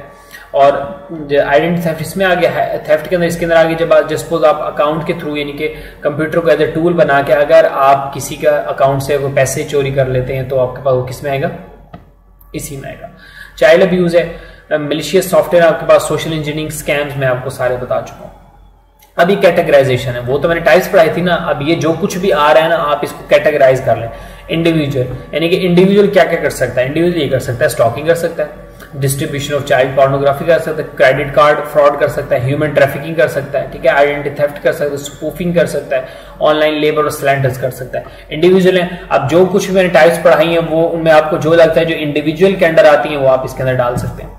और आइडेंटिटी थेफ्ट इसमें आ गया है थेफ्ट के अंदर, इसके अंदर आगे जब सपोज़ आप अकाउंट के थ्रू यानी कि कंप्यूटर को एज ए टूल बना के अगर आप किसी का अकाउंट से वो पैसे चोरी कर लेते हैं तो आपके पास वो किसमें आएगा? इसी में आएगा। चाइल्ड अब्यूज है मिलिशियस सॉफ्टवेयर आपके पास सोशल इंजीनियरिंग स्कैम्स में आपको सारे बता चुका हूँ। अभी कैटेगराइजेशन है। वो तो मैंने टाइप्स पढ़ाई थी ना, अब ये जो कुछ भी आ रहा है ना, आप इसको कैटेगराइज कर लें। इंडिविजुअल यानी कि इंडिविजुअल क्या क्या कर सकता है? इंडिविजुअल ये कर सकता है स्टॉकिंग कर सकता है। डिस्ट्रीब्यूशन ऑफ़ चाइल्ड पोर्नोग्राफी कर सकता है क्रेडिट कार्ड फ्रॉड कर सकता है ह्यूमन ट्रैफिकिंग कर सकता है, ठीक है? आइडेंटिटी थेफ्ट कर सकता है स्पूफिंग कर सकता है ऑनलाइन लेबर और स्लैंडर्स कर सकता है। इंडिविजुअल है, अब जो कुछ मैंने टाइप्स पढ़ाई है, वो उनमें आपको जो लगता है, जो इंडिविजुअल के अंडर आती है, वो आप इसके अंदर डाल सकते हैं।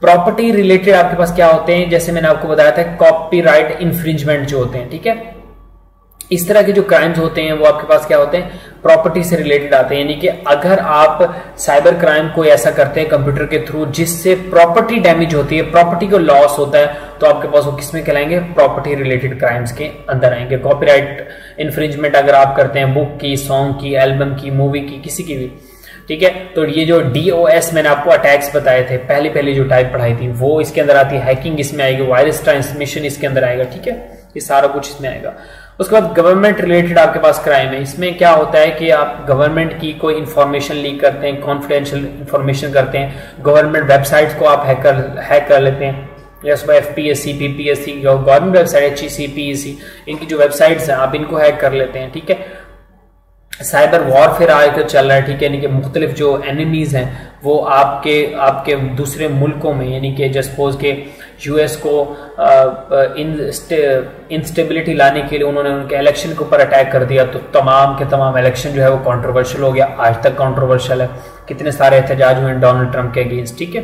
प्रॉपर्टी रिलेटेड आपके पास क्या होते हैं? जैसे मैंने आपको बताया था कॉपी राइट इन्फ्रिंजमेंट जो होते हैं, ठीक है? इस तरह के जो क्राइम्स होते हैं, वो आपके पास क्या होते हैं? प्रॉपर्टी से रिलेटेड आते हैं, यानी कि अगर आप साइबर क्राइम को ऐसा करते हैं कंप्यूटर के थ्रू जिससे प्रॉपर्टी डैमेज होती है प्रॉपर्टी को लॉस होता है तो आपके पास वो किसमें कहलाएँगे? प्रॉपर्टी रिलेटेड क्राइम्स के अंदर आएँगे। कॉपीराइट इन्फ्रिंजमेंट अगर आप करते हैं बुक की सॉन्ग की एल्बम की मूवी की, किसी की भी। ठीक है? तो ये जो डीओएस मैंने आपको अटैक्स बताए थे पहले पहले जो टाइप पढ़ाई थी, वो इसके अंदर आती है। हैकिंग इसमें आएगी वायरस ट्रांसमिशन इसके अंदर आएगा। ठीक है? ये सारा कुछ इसमें आएगा। उसके बाद गवर्नमेंट रिलेटेड आपके पास क्राइम है। इसमें क्या होता है कि आप गवर्नमेंट की कोई इंफॉर्मेशन लीक करते हैं कॉन्फिडेंशियल इंफॉर्मेशन करते हैं गवर्नमेंट वेबसाइट्स को आप हैक कर हैक कर लेते हैं। Yes F P S C P P S C government website H C P E C इनकी जो वेबसाइट्स हैं, आप इनको हैक कर लेते हैं, ठीक है? साइबर वॉरफेयर आजकल चल रहा है, ठीक है? यानी कि मुख्तलिफ़ जो एनिमीज हैं, वो आपके आपके दूसरे मुल्कों में, यानी कि जसपोज के यूएस को इंस्टेबिलिटी लाने के लिए उन्होंने उनके इलेक्शन के ऊपर अटैक कर दिया। तो तमाम के तमाम इलेक्शन जो है वो कंट्रोवर्शियल हो गया। आज तक कंट्रोवर्शियल है। कितने सारे एहतजाज हुए डोनाल्ड ट्रंप के अगेंस्ट ठीक है?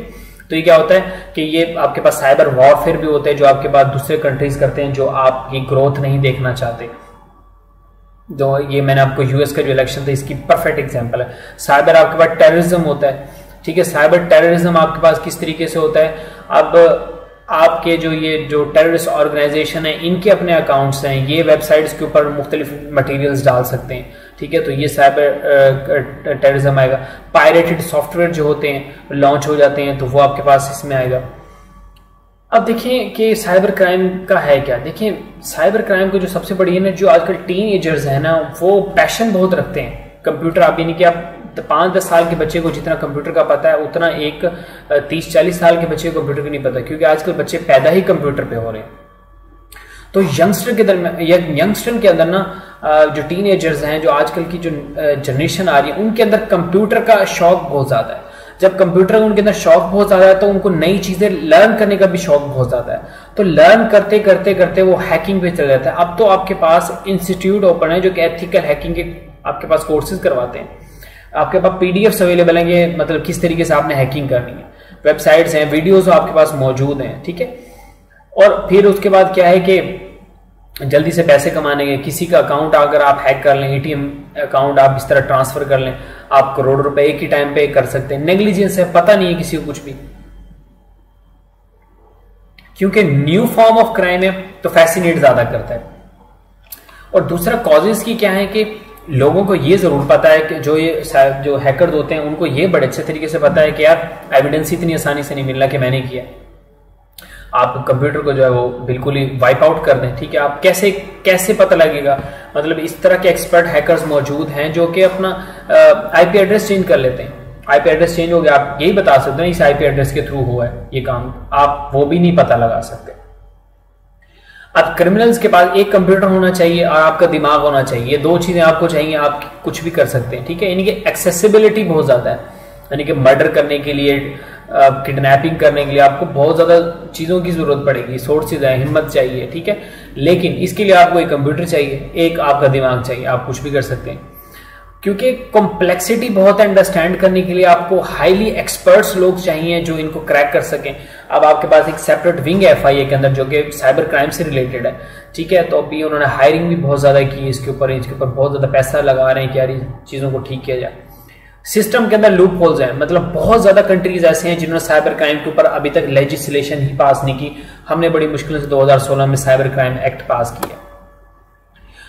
तो ये क्या होता है कि ये आपके पास साइबर वॉरफेयर भी होते हैं, जो आपके पास दूसरे कंट्रीज़ करते हैं, जो आप ये ग्रोथ नहीं देखना चाहते। जो ये मैंने आपको यूएस का जो इलेक्शन था, इसकी परफेक्ट एग्जांपल है। साइबर आपके पास टेररिज्म होता है, ठीक है? साइबर टेररिज्म आपके पास किस तरीके से होता है? अब आपके जो ये, जो टेररिस्ट ऑर्गेनाइजेशन है, इनके अपने अकाउंट्स हैं, ये वेबसाइट्स के ऊपर मुख्तलिफ़ मटेरियल्स डाल सकते हैं। ठीक है तो ये साइबर टेररिज्म आएगा। पायरेटेड सॉफ्टवेयर जो होते हैं लॉन्च हो जाते हैं तो वो आपके पास इसमें आएगा। अब देखिए कि साइबर क्राइम का है क्या? देखिए साइबर क्राइम को जो सबसे बड़ी है ना, जो आजकल टीन एजर्स है ना, वो पैशन बहुत रखते हैं। कंप्यूटर आप यानी कि आप पाँच दस साल के बच्चे को जितना कंप्यूटर का पता है, उतना एक तीस चालीस साल के बच्चे को कंप्यूटर का नहीं पता, क्योंकि आजकल बच्चे पैदा ही कंप्यूटर पे हो रहे हैं। तो यंगस्टर के दरमियान यंगस्टर के अंदर ना जो टीन हैं, जो आजकल की जो जनरेशन आ रही है, उनके अंदर कंप्यूटर का शौक बहुत ज़्यादा है। जब कंप्यूटर उनके अंदर शौक बहुत ज़्यादा है तो उनको नई चीज़ें लर्न करने का भी शौक बहुत ज़्यादा है। तो लर्न करते करते करते वो हैकिंग पे चल जाता है। अब तो आपके पास इंस्टीट्यूट ओपन है, जो कि एथिकल हैकिंग के आपके पास कोर्सेज करवाते हैं। आपके पास पीडीएफ अवेलेबल हैं, ये मतलब किस तरीके से आपने हैकिंग करनी है। वेबसाइट्स हैं वीडियोस आपके पास मौजूद हैं, ठीक है? और फिर उसके बाद क्या है कि जल्दी से पैसे कमाने के, किसी का अकाउंट अगर आप हैक कर लें एटीएम अकाउंट आप इस तरह ट्रांसफ़र कर लें, आप करोड़ रुपए एक ही टाइम पे कर सकते हैं। नेग्लिजेंस है, पता नहीं है किसी को कुछ भी। क्योंकि न्यू फॉर्म ऑफ़ क्राइम है तो फैसिनेट ज़्यादा करता है। और दूसरा कॉजेज की क्या है कि लोगों को ये ज़रूर पता है कि जो ये जो हैकर होते हैं, उनको ये बड़े अच्छे तरीके से पता है कि यार एविडेंस इतनी आसानी से नहीं मिल रहा कि मैंने किया। आप कंप्यूटर को जो है वो बिल्कुल ही वाइप आउट कर दें, ठीक है? आप कैसे कैसे पता लगेगा? मतलब इस तरह के एक्सपर्ट हैकर्स मौजूद हैं जो कि अपना आईपी एड्रेस चेंज कर लेते हैं। आईपी एड्रेस चेंज हो गया, आप यही बता सकते हैं, इस आईपी एड्रेस के थ्रू हुआ है ये काम। आप वो भी नहीं पता लगा सकते। अब क्रिमिनल्स के पास एक कंप्यूटर होना चाहिए और आपका दिमाग होना चाहिए। दो चीज़ें आपको चाहिए, आप कुछ भी कर सकते हैं, ठीक है? यानी कि एक्सेसिबिलिटी बहुत ज़्यादा है। यानी कि मर्डर करने के लिए किडनैपिंग करने के लिए आपको बहुत ज़्यादा चीज़ों की ज़रूरत पड़ेगी। सोर्सेज है, हिम्मत चाहिए, ठीक है? लेकिन इसके लिए आपको एक कंप्यूटर चाहिए, एक आपका दिमाग चाहिए, आप कुछ भी कर सकते हैं। क्योंकि कॉम्प्लेक्सिटी बहुत है अंडरस्टैंड करने के लिए, आपको हाईली एक्सपर्ट्स लोग चाहिए जो इनको क्रैक कर सकें। अब आपके पास एक सेपरेट विंग है FIA के अंदर, जो कि साइबर क्राइम से रिलेटेड है, ठीक है? तो अभी उन्होंने हायरिंग भी बहुत ज़्यादा की इसके ऊपर इसके ऊपर बहुत ज़्यादा पैसा लगा रहे हैं कि यार चीज़ों को ठीक किया जाए। सिस्टम के अंदर लूप होल्स हैं मतलब बहुत ज़्यादा कंट्रीज़ ऐसे हैं जिन्होंने साइबर क्राइम के ऊपर अभी तक लेजिस्लेशन ही पास नहीं की। हमने बड़ी मुश्किल से 2016 में साइबर क्राइम एक्ट पास किया।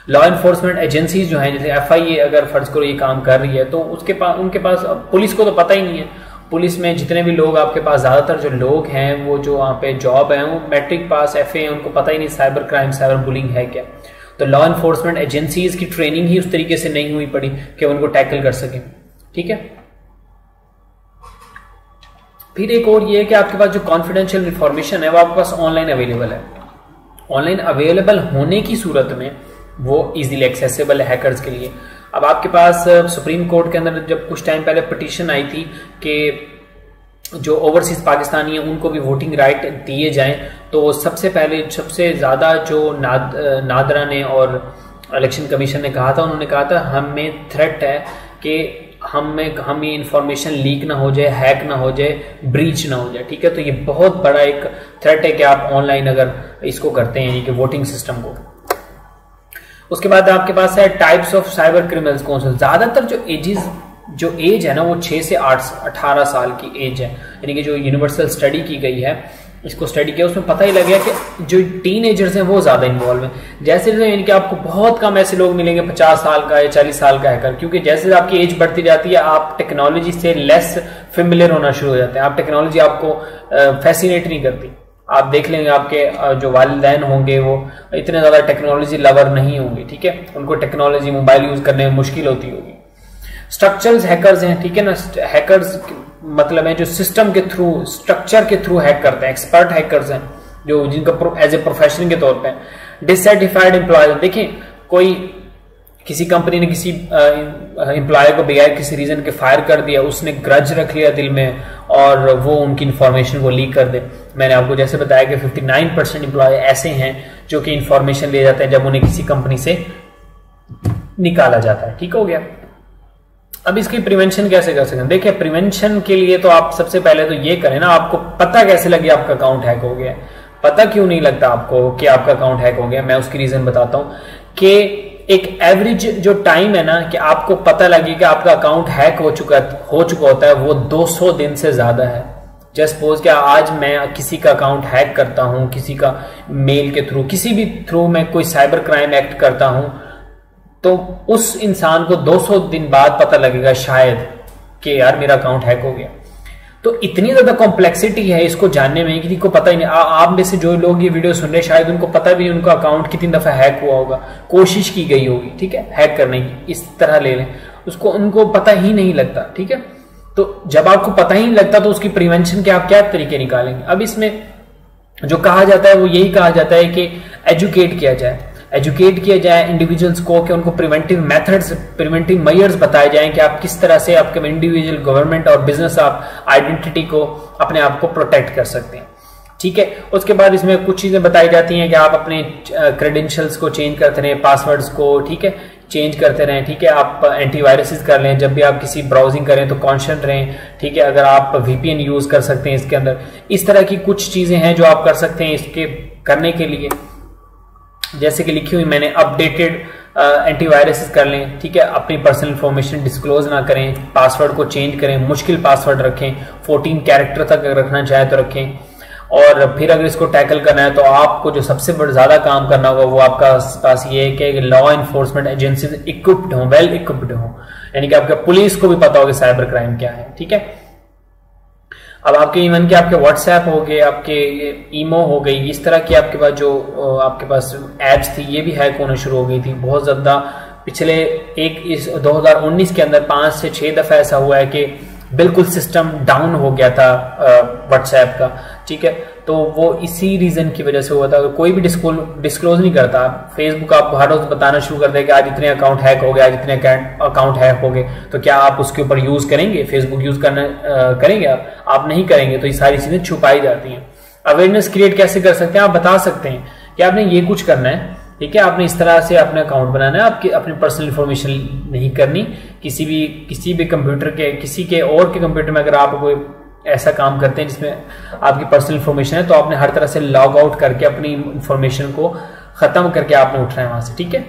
लॉ इन्फोर्समेंट एजेंसीज जो हैं, जैसे एफआईए अगर फ़र्ज़ करो ये काम कर रही है तो उसके पास उनके पास पुलिस को तो पता ही नहीं है। पुलिस में जितने भी लोग आपके पास, ज़्यादातर जो लोग हैं, वो जो वहाँ पे जॉब है, वो मैट्रिक पास एफ़ है उनको पता ही नहीं साइबर क्राइम साइबर बुलिंग है क्या। तो लॉ इन्फोर्समेंट एजेंसीज की ट्रेनिंग ही उस तरीके से नहीं हुई पड़ी कि उनको टैकल कर सकें। ठीक है? फिर एक और ये है कि आपके पास जो कॉन्फिडेंशियल इन्फॉर्मेशन है, वो आपके पास ऑनलाइन अवेलेबल है। ऑनलाइन अवेलेबल होने की सूरत में वो इजीली एक्सेसिबल है हैकर्स के लिए। अब आपके पास सुप्रीम कोर्ट के अंदर जब कुछ टाइम पहले पिटीशन आई थी कि जो ओवरसीज पाकिस्तानी है, उनको भी वोटिंग राइट दिए जाएँ तो सबसे पहले, सबसे ज़्यादा जो नाद नादरा ने और इलेक्शन कमीशन ने कहा था, उन्होंने कहा था, हमें थ्रेट है कि हमें हम ये इंफॉर्मेशन लीक ना हो जाए हैक ना हो जाए ब्रीच ना हो जाए। ठीक है? तो ये बहुत बड़ा एक थ्रेट है कि आप ऑनलाइन अगर इसको करते हैं कि वोटिंग सिस्टम को। उसके बाद आपके पास है टाइप्स ऑफ़ साइबर क्रिमिनल्स कौन से ज़्यादातर जो एजेस जो एज है ना, वो छह से आठ, अठारह साल की एज है। यानी कि जो यूनिवर्सल स्टडी की गई है, इसको स्टडी किया, उसमें पता ही लग गया कि जो टीन एजर्स हैं, वो ज़्यादा इन्वॉल्व हैं। जैसे जैसे यानी कि आपको बहुत कम ऐसे लोग मिलेंगे, पचास साल का या चालीस साल का हैकर क्योंकि जैसे आपकी एज बढ़ती जाती है, आप टेक्नोलॉजी से लेस फेमिलियर होना शुरू हो जाते हैं। आप टेक्नोलॉजी आपको फैसिनेट नहीं करती। आप देख लेंगे आपके जो वालदेन होंगे वो इतने ज़्यादा टेक्नोलॉजी लवर नहीं होंगे, ठीक है? उनको टेक्नोलॉजी मोबाइल यूज़ करने में मुश्किल होती होगी। स्ट्रक्चर्स हैकर्स हैं, ठीक है ना? हैकर्स मतलब है जो सिस्टम के थ्रू स्ट्रक्चर के थ्रू हैक करते हैं एक्सपर्ट हैकर्स हैं, जो जिनका एज ए प्रोफेशन के तौर पर डिसटिफाइड एम्प्लॉय देखिए, कोई किसी कंपनी ने किसी एम्प्लॉय को बगैर किसी रीजन के फायर कर दिया, उसने ग्रज रख लिया दिल में और वो उनकी इन्फॉर्मेशन को लीक कर दे। मैंने आपको जैसे बताया कि 59 परसेंट एम्प्लॉय ऐसे हैं जो कि इंफॉर्मेशन ले जाते हैं जब उन्हें किसी कंपनी से निकाला जाता है। ठीक हो गया? अब इसकी प्रिवेंशन कैसे कर सकते हैं? देखिए प्रिवेंशन के लिए तो आप सबसे पहले तो ये करें ना, आपको पता कैसे लगे आपका अकाउंट हैक हो गया? पता क्यों नहीं लगता आपको कि आपका अकाउंट हैक हो गया? मैं उसकी रीजन बताता हूँ कि एक एवरेज जो टाइम है ना कि आपको पता लगे कि आपका अकाउंट हैक हो चुका हो चुका होता है, वो 200 दिन से ज़्यादा है। जस्ट सपोज़ क्या आज मैं किसी का अकाउंट हैक करता हूँ, किसी का मेल के थ्रू किसी भी थ्रू मैं कोई साइबर क्राइम एक्ट करता हूँ तो उस इंसान को 200 दिन बाद पता लगेगा शायद कि यार मेरा अकाउंट हैक हो गया। तो इतनी ज़्यादा कॉम्प्लेक्सिटी है इसको जानने में किसी को पता ही नहीं। आ, आप में से जो लोग ये वीडियो सुन रहे शायद उनको पता भी उनका अकाउंट कितनी दफ़ा हैक हुआ होगा। कोशिश की गई होगी ठीक है? हैक करने की इस तरह ले लें। उसको उनको पता ही नहीं लगता ठीक है? तो जब आपको पता ही नहीं लगता तो उसकी प्रिवेंशन के आप क्या तरीके निकालेंगे? अब इसमें जो कहा जाता है वो यही कहा जाता है कि एजुकेट किया जाए। एजुकेट किया जाए इंडिविजुअल्स को कि उनको प्रिवेंटिव मेथड्स प्रिवेंटिव मयर्स बताए जाएँ कि आप किस तरह से आपके इंडिविजुअल गवर्नमेंट और बिज़नेस आप आइडेंटिटी को अपने आप को प्रोटेक्ट कर सकते हैं। ठीक है? उसके बाद इसमें कुछ चीज़ें बताई जाती हैं कि आप अपने क्रेडेंशियल्स को चेंज करते रहें पासवर्ड्स को, ठीक है? चेंज करते रहें, ठीक है? आप एंटीवायरसेस कर लें, जब भी आप किसी ब्राउजिंग करें तो कॉन्शन रहें, ठीक है? अगर आप वीपीएन यूज़ कर सकते हैं इसके अंदर। इस तरह की कुछ चीज़ें हैं जो आप कर सकते हैं इसके करने के लिए। जैसे कि लिखी हुई मैंने अपडेटेड एंटीवायरस कर लें, ठीक है? अपनी पर्सनल इंफॉर्मेशन डिस्क्लोज ना करें पासवर्ड को चेंज करें, मुश्किल पासवर्ड रखें 14 कैरेक्टर तक अगर रखना चाहे तो रखें। और फिर अगर इसको टैकल करना है तो आपको जो सबसे बड़ा, ज़्यादा काम करना होगा वो आपका पास ये है कि लॉ इन्फोर्समेंट एजेंसी इक्विप्ड हो वेल इक्विप्ड हो। यानी कि आपके पुलिस को भी पता होगा साइबर क्राइम क्या है, ठीक है? अब आपके इवन के आपके व्हाट्सएप हो गए, आपके ईमो हो गई, इस तरह की आपके पास जो आपके पास एप्स थी, ये भी हैक होना शुरू हो गई थी। बहुत ज़्यादा पिछले एक इस 2019 के अंदर पाँच से छह दफ़ा ऐसा हुआ है कि बिल्कुल सिस्टम डाउन हो गया था व्हाट्सएप का। ठीक है? तो वो इसी रीजन की वजह से हुआ था। अगर कोई भी डिस्क्लोज नहीं करता फेसबुक आप हर रोज बताना शुरू कर दे कि आज इतने अकाउंट हैक हो गए, आज इतने अकाउंट हैक हो गए तो क्या आप उसके ऊपर यूज़ करेंगे? फेसबुक यूज़ करना करेंगे आप? आप नहीं करेंगे तो ये सारी चीज़ें छुपाई जाती हैं। अवेयरनेस क्रिएट कैसे कर सकते हैं? आप बता सकते हैं कि आपने ये कुछ करना है, ठीक है? आपने इस तरह से अपना अकाउंट बनाना है, आपकी, अपनी पर्सनल इंफॉर्मेशन नहीं करनी। किसी भी किसी भी कंप्यूटर के, किसी के और के कंप्यूटर में अगर आप कोई ऐसा काम करते हैं जिसमें आपकी पर्सनल इन्फॉर्मेशन है तो आपने हर तरह से लॉग आउट करके अपनी इन्फॉर्मेशन को खत्म करके आपने उठना है वहाँ से, ठीक है?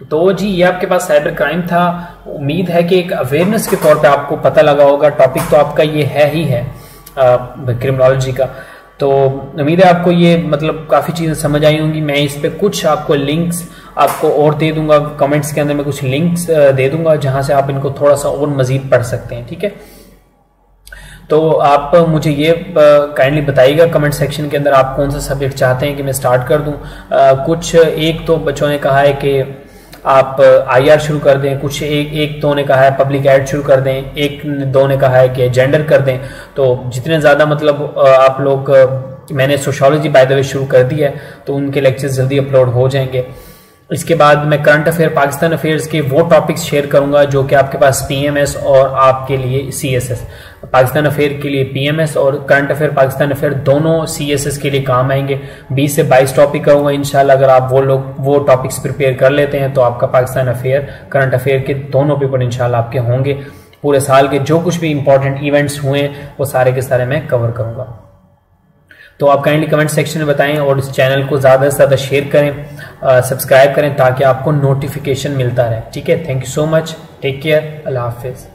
तो जी, ये आपके पास साइबर क्राइम था। उम्मीद है कि एक अवेयरनेस के तौर पे आपको पता लगा होगा। टॉपिक तो आपका ये है ही है क्रिमिनोलॉजी का। तो उम्मीद है आपको ये मतलब काफ़ी चीज़ें समझ आई होंगी। मैं इस पर कुछ आपको लिंक्स आपको और दे दूँगा। कमेंट्स के अंदर मैं कुछ लिंक्स दे दूँगा, जहाँ से आप इनको थोड़ा सा और मजीद पढ़ सकते हैं, ठीक है? तो आप मुझे ये काइंडली बताइएगा कमेंट सेक्शन के अंदर आप कौन सा सब्जेक्ट चाहते हैं कि मैं स्टार्ट कर दूँ। आ, कुछ एक तो बच्चों ने कहा है कि आप आई आर शुरू कर दें। कुछ एक एक दो ने कहा है पब्लिक एड शुरू कर दें। एक दो ने कहा है कि जेंडर कर दें। तो जितने ज़्यादा मतलब आप लोग मैंने सोशोलॉजी बाय द वे शुरू कर दी है तो उनके लेक्चर्स जल्दी अपलोड हो जाएँगे। इसके बाद मैं करंट अफेयर पाकिस्तान अफेयर्स के वो टॉपिक्स शेयर करूँगा जो कि आपके पास पीएमएस और आपके लिए सीएसएस पाकिस्तान अफेयर के लिए पीएमएस और करंट अफेयर पाकिस्तान अफेयर दोनों सीएसएस के लिए काम आएँगे। 20 से 22 टॉपिक करूँगा इंशाल्लाह। अगर आप वो लोग, वो टॉपिक्स प्रिपेयर कर लेते हैं तो आपका पाकिस्तान अफेयर करंट अफेयर के दोनों पेपर इंशाल्लाह आपके होंगे। पूरे साल के जो कुछ भी इंपॉर्टेंट इवेंट्स हुए वो सारे के सारे मैं कवर करूँगा। तो आप काइंडली कमेंट सेक्शन में बताएँ और इस चैनल को ज़्यादा से ज़्यादा शेयर करें सब्सक्राइब करें ताकि आपको नोटिफिकेशन मिलता रहे। ठीक है? Thank you so much take care अल्लाह हाफिज़.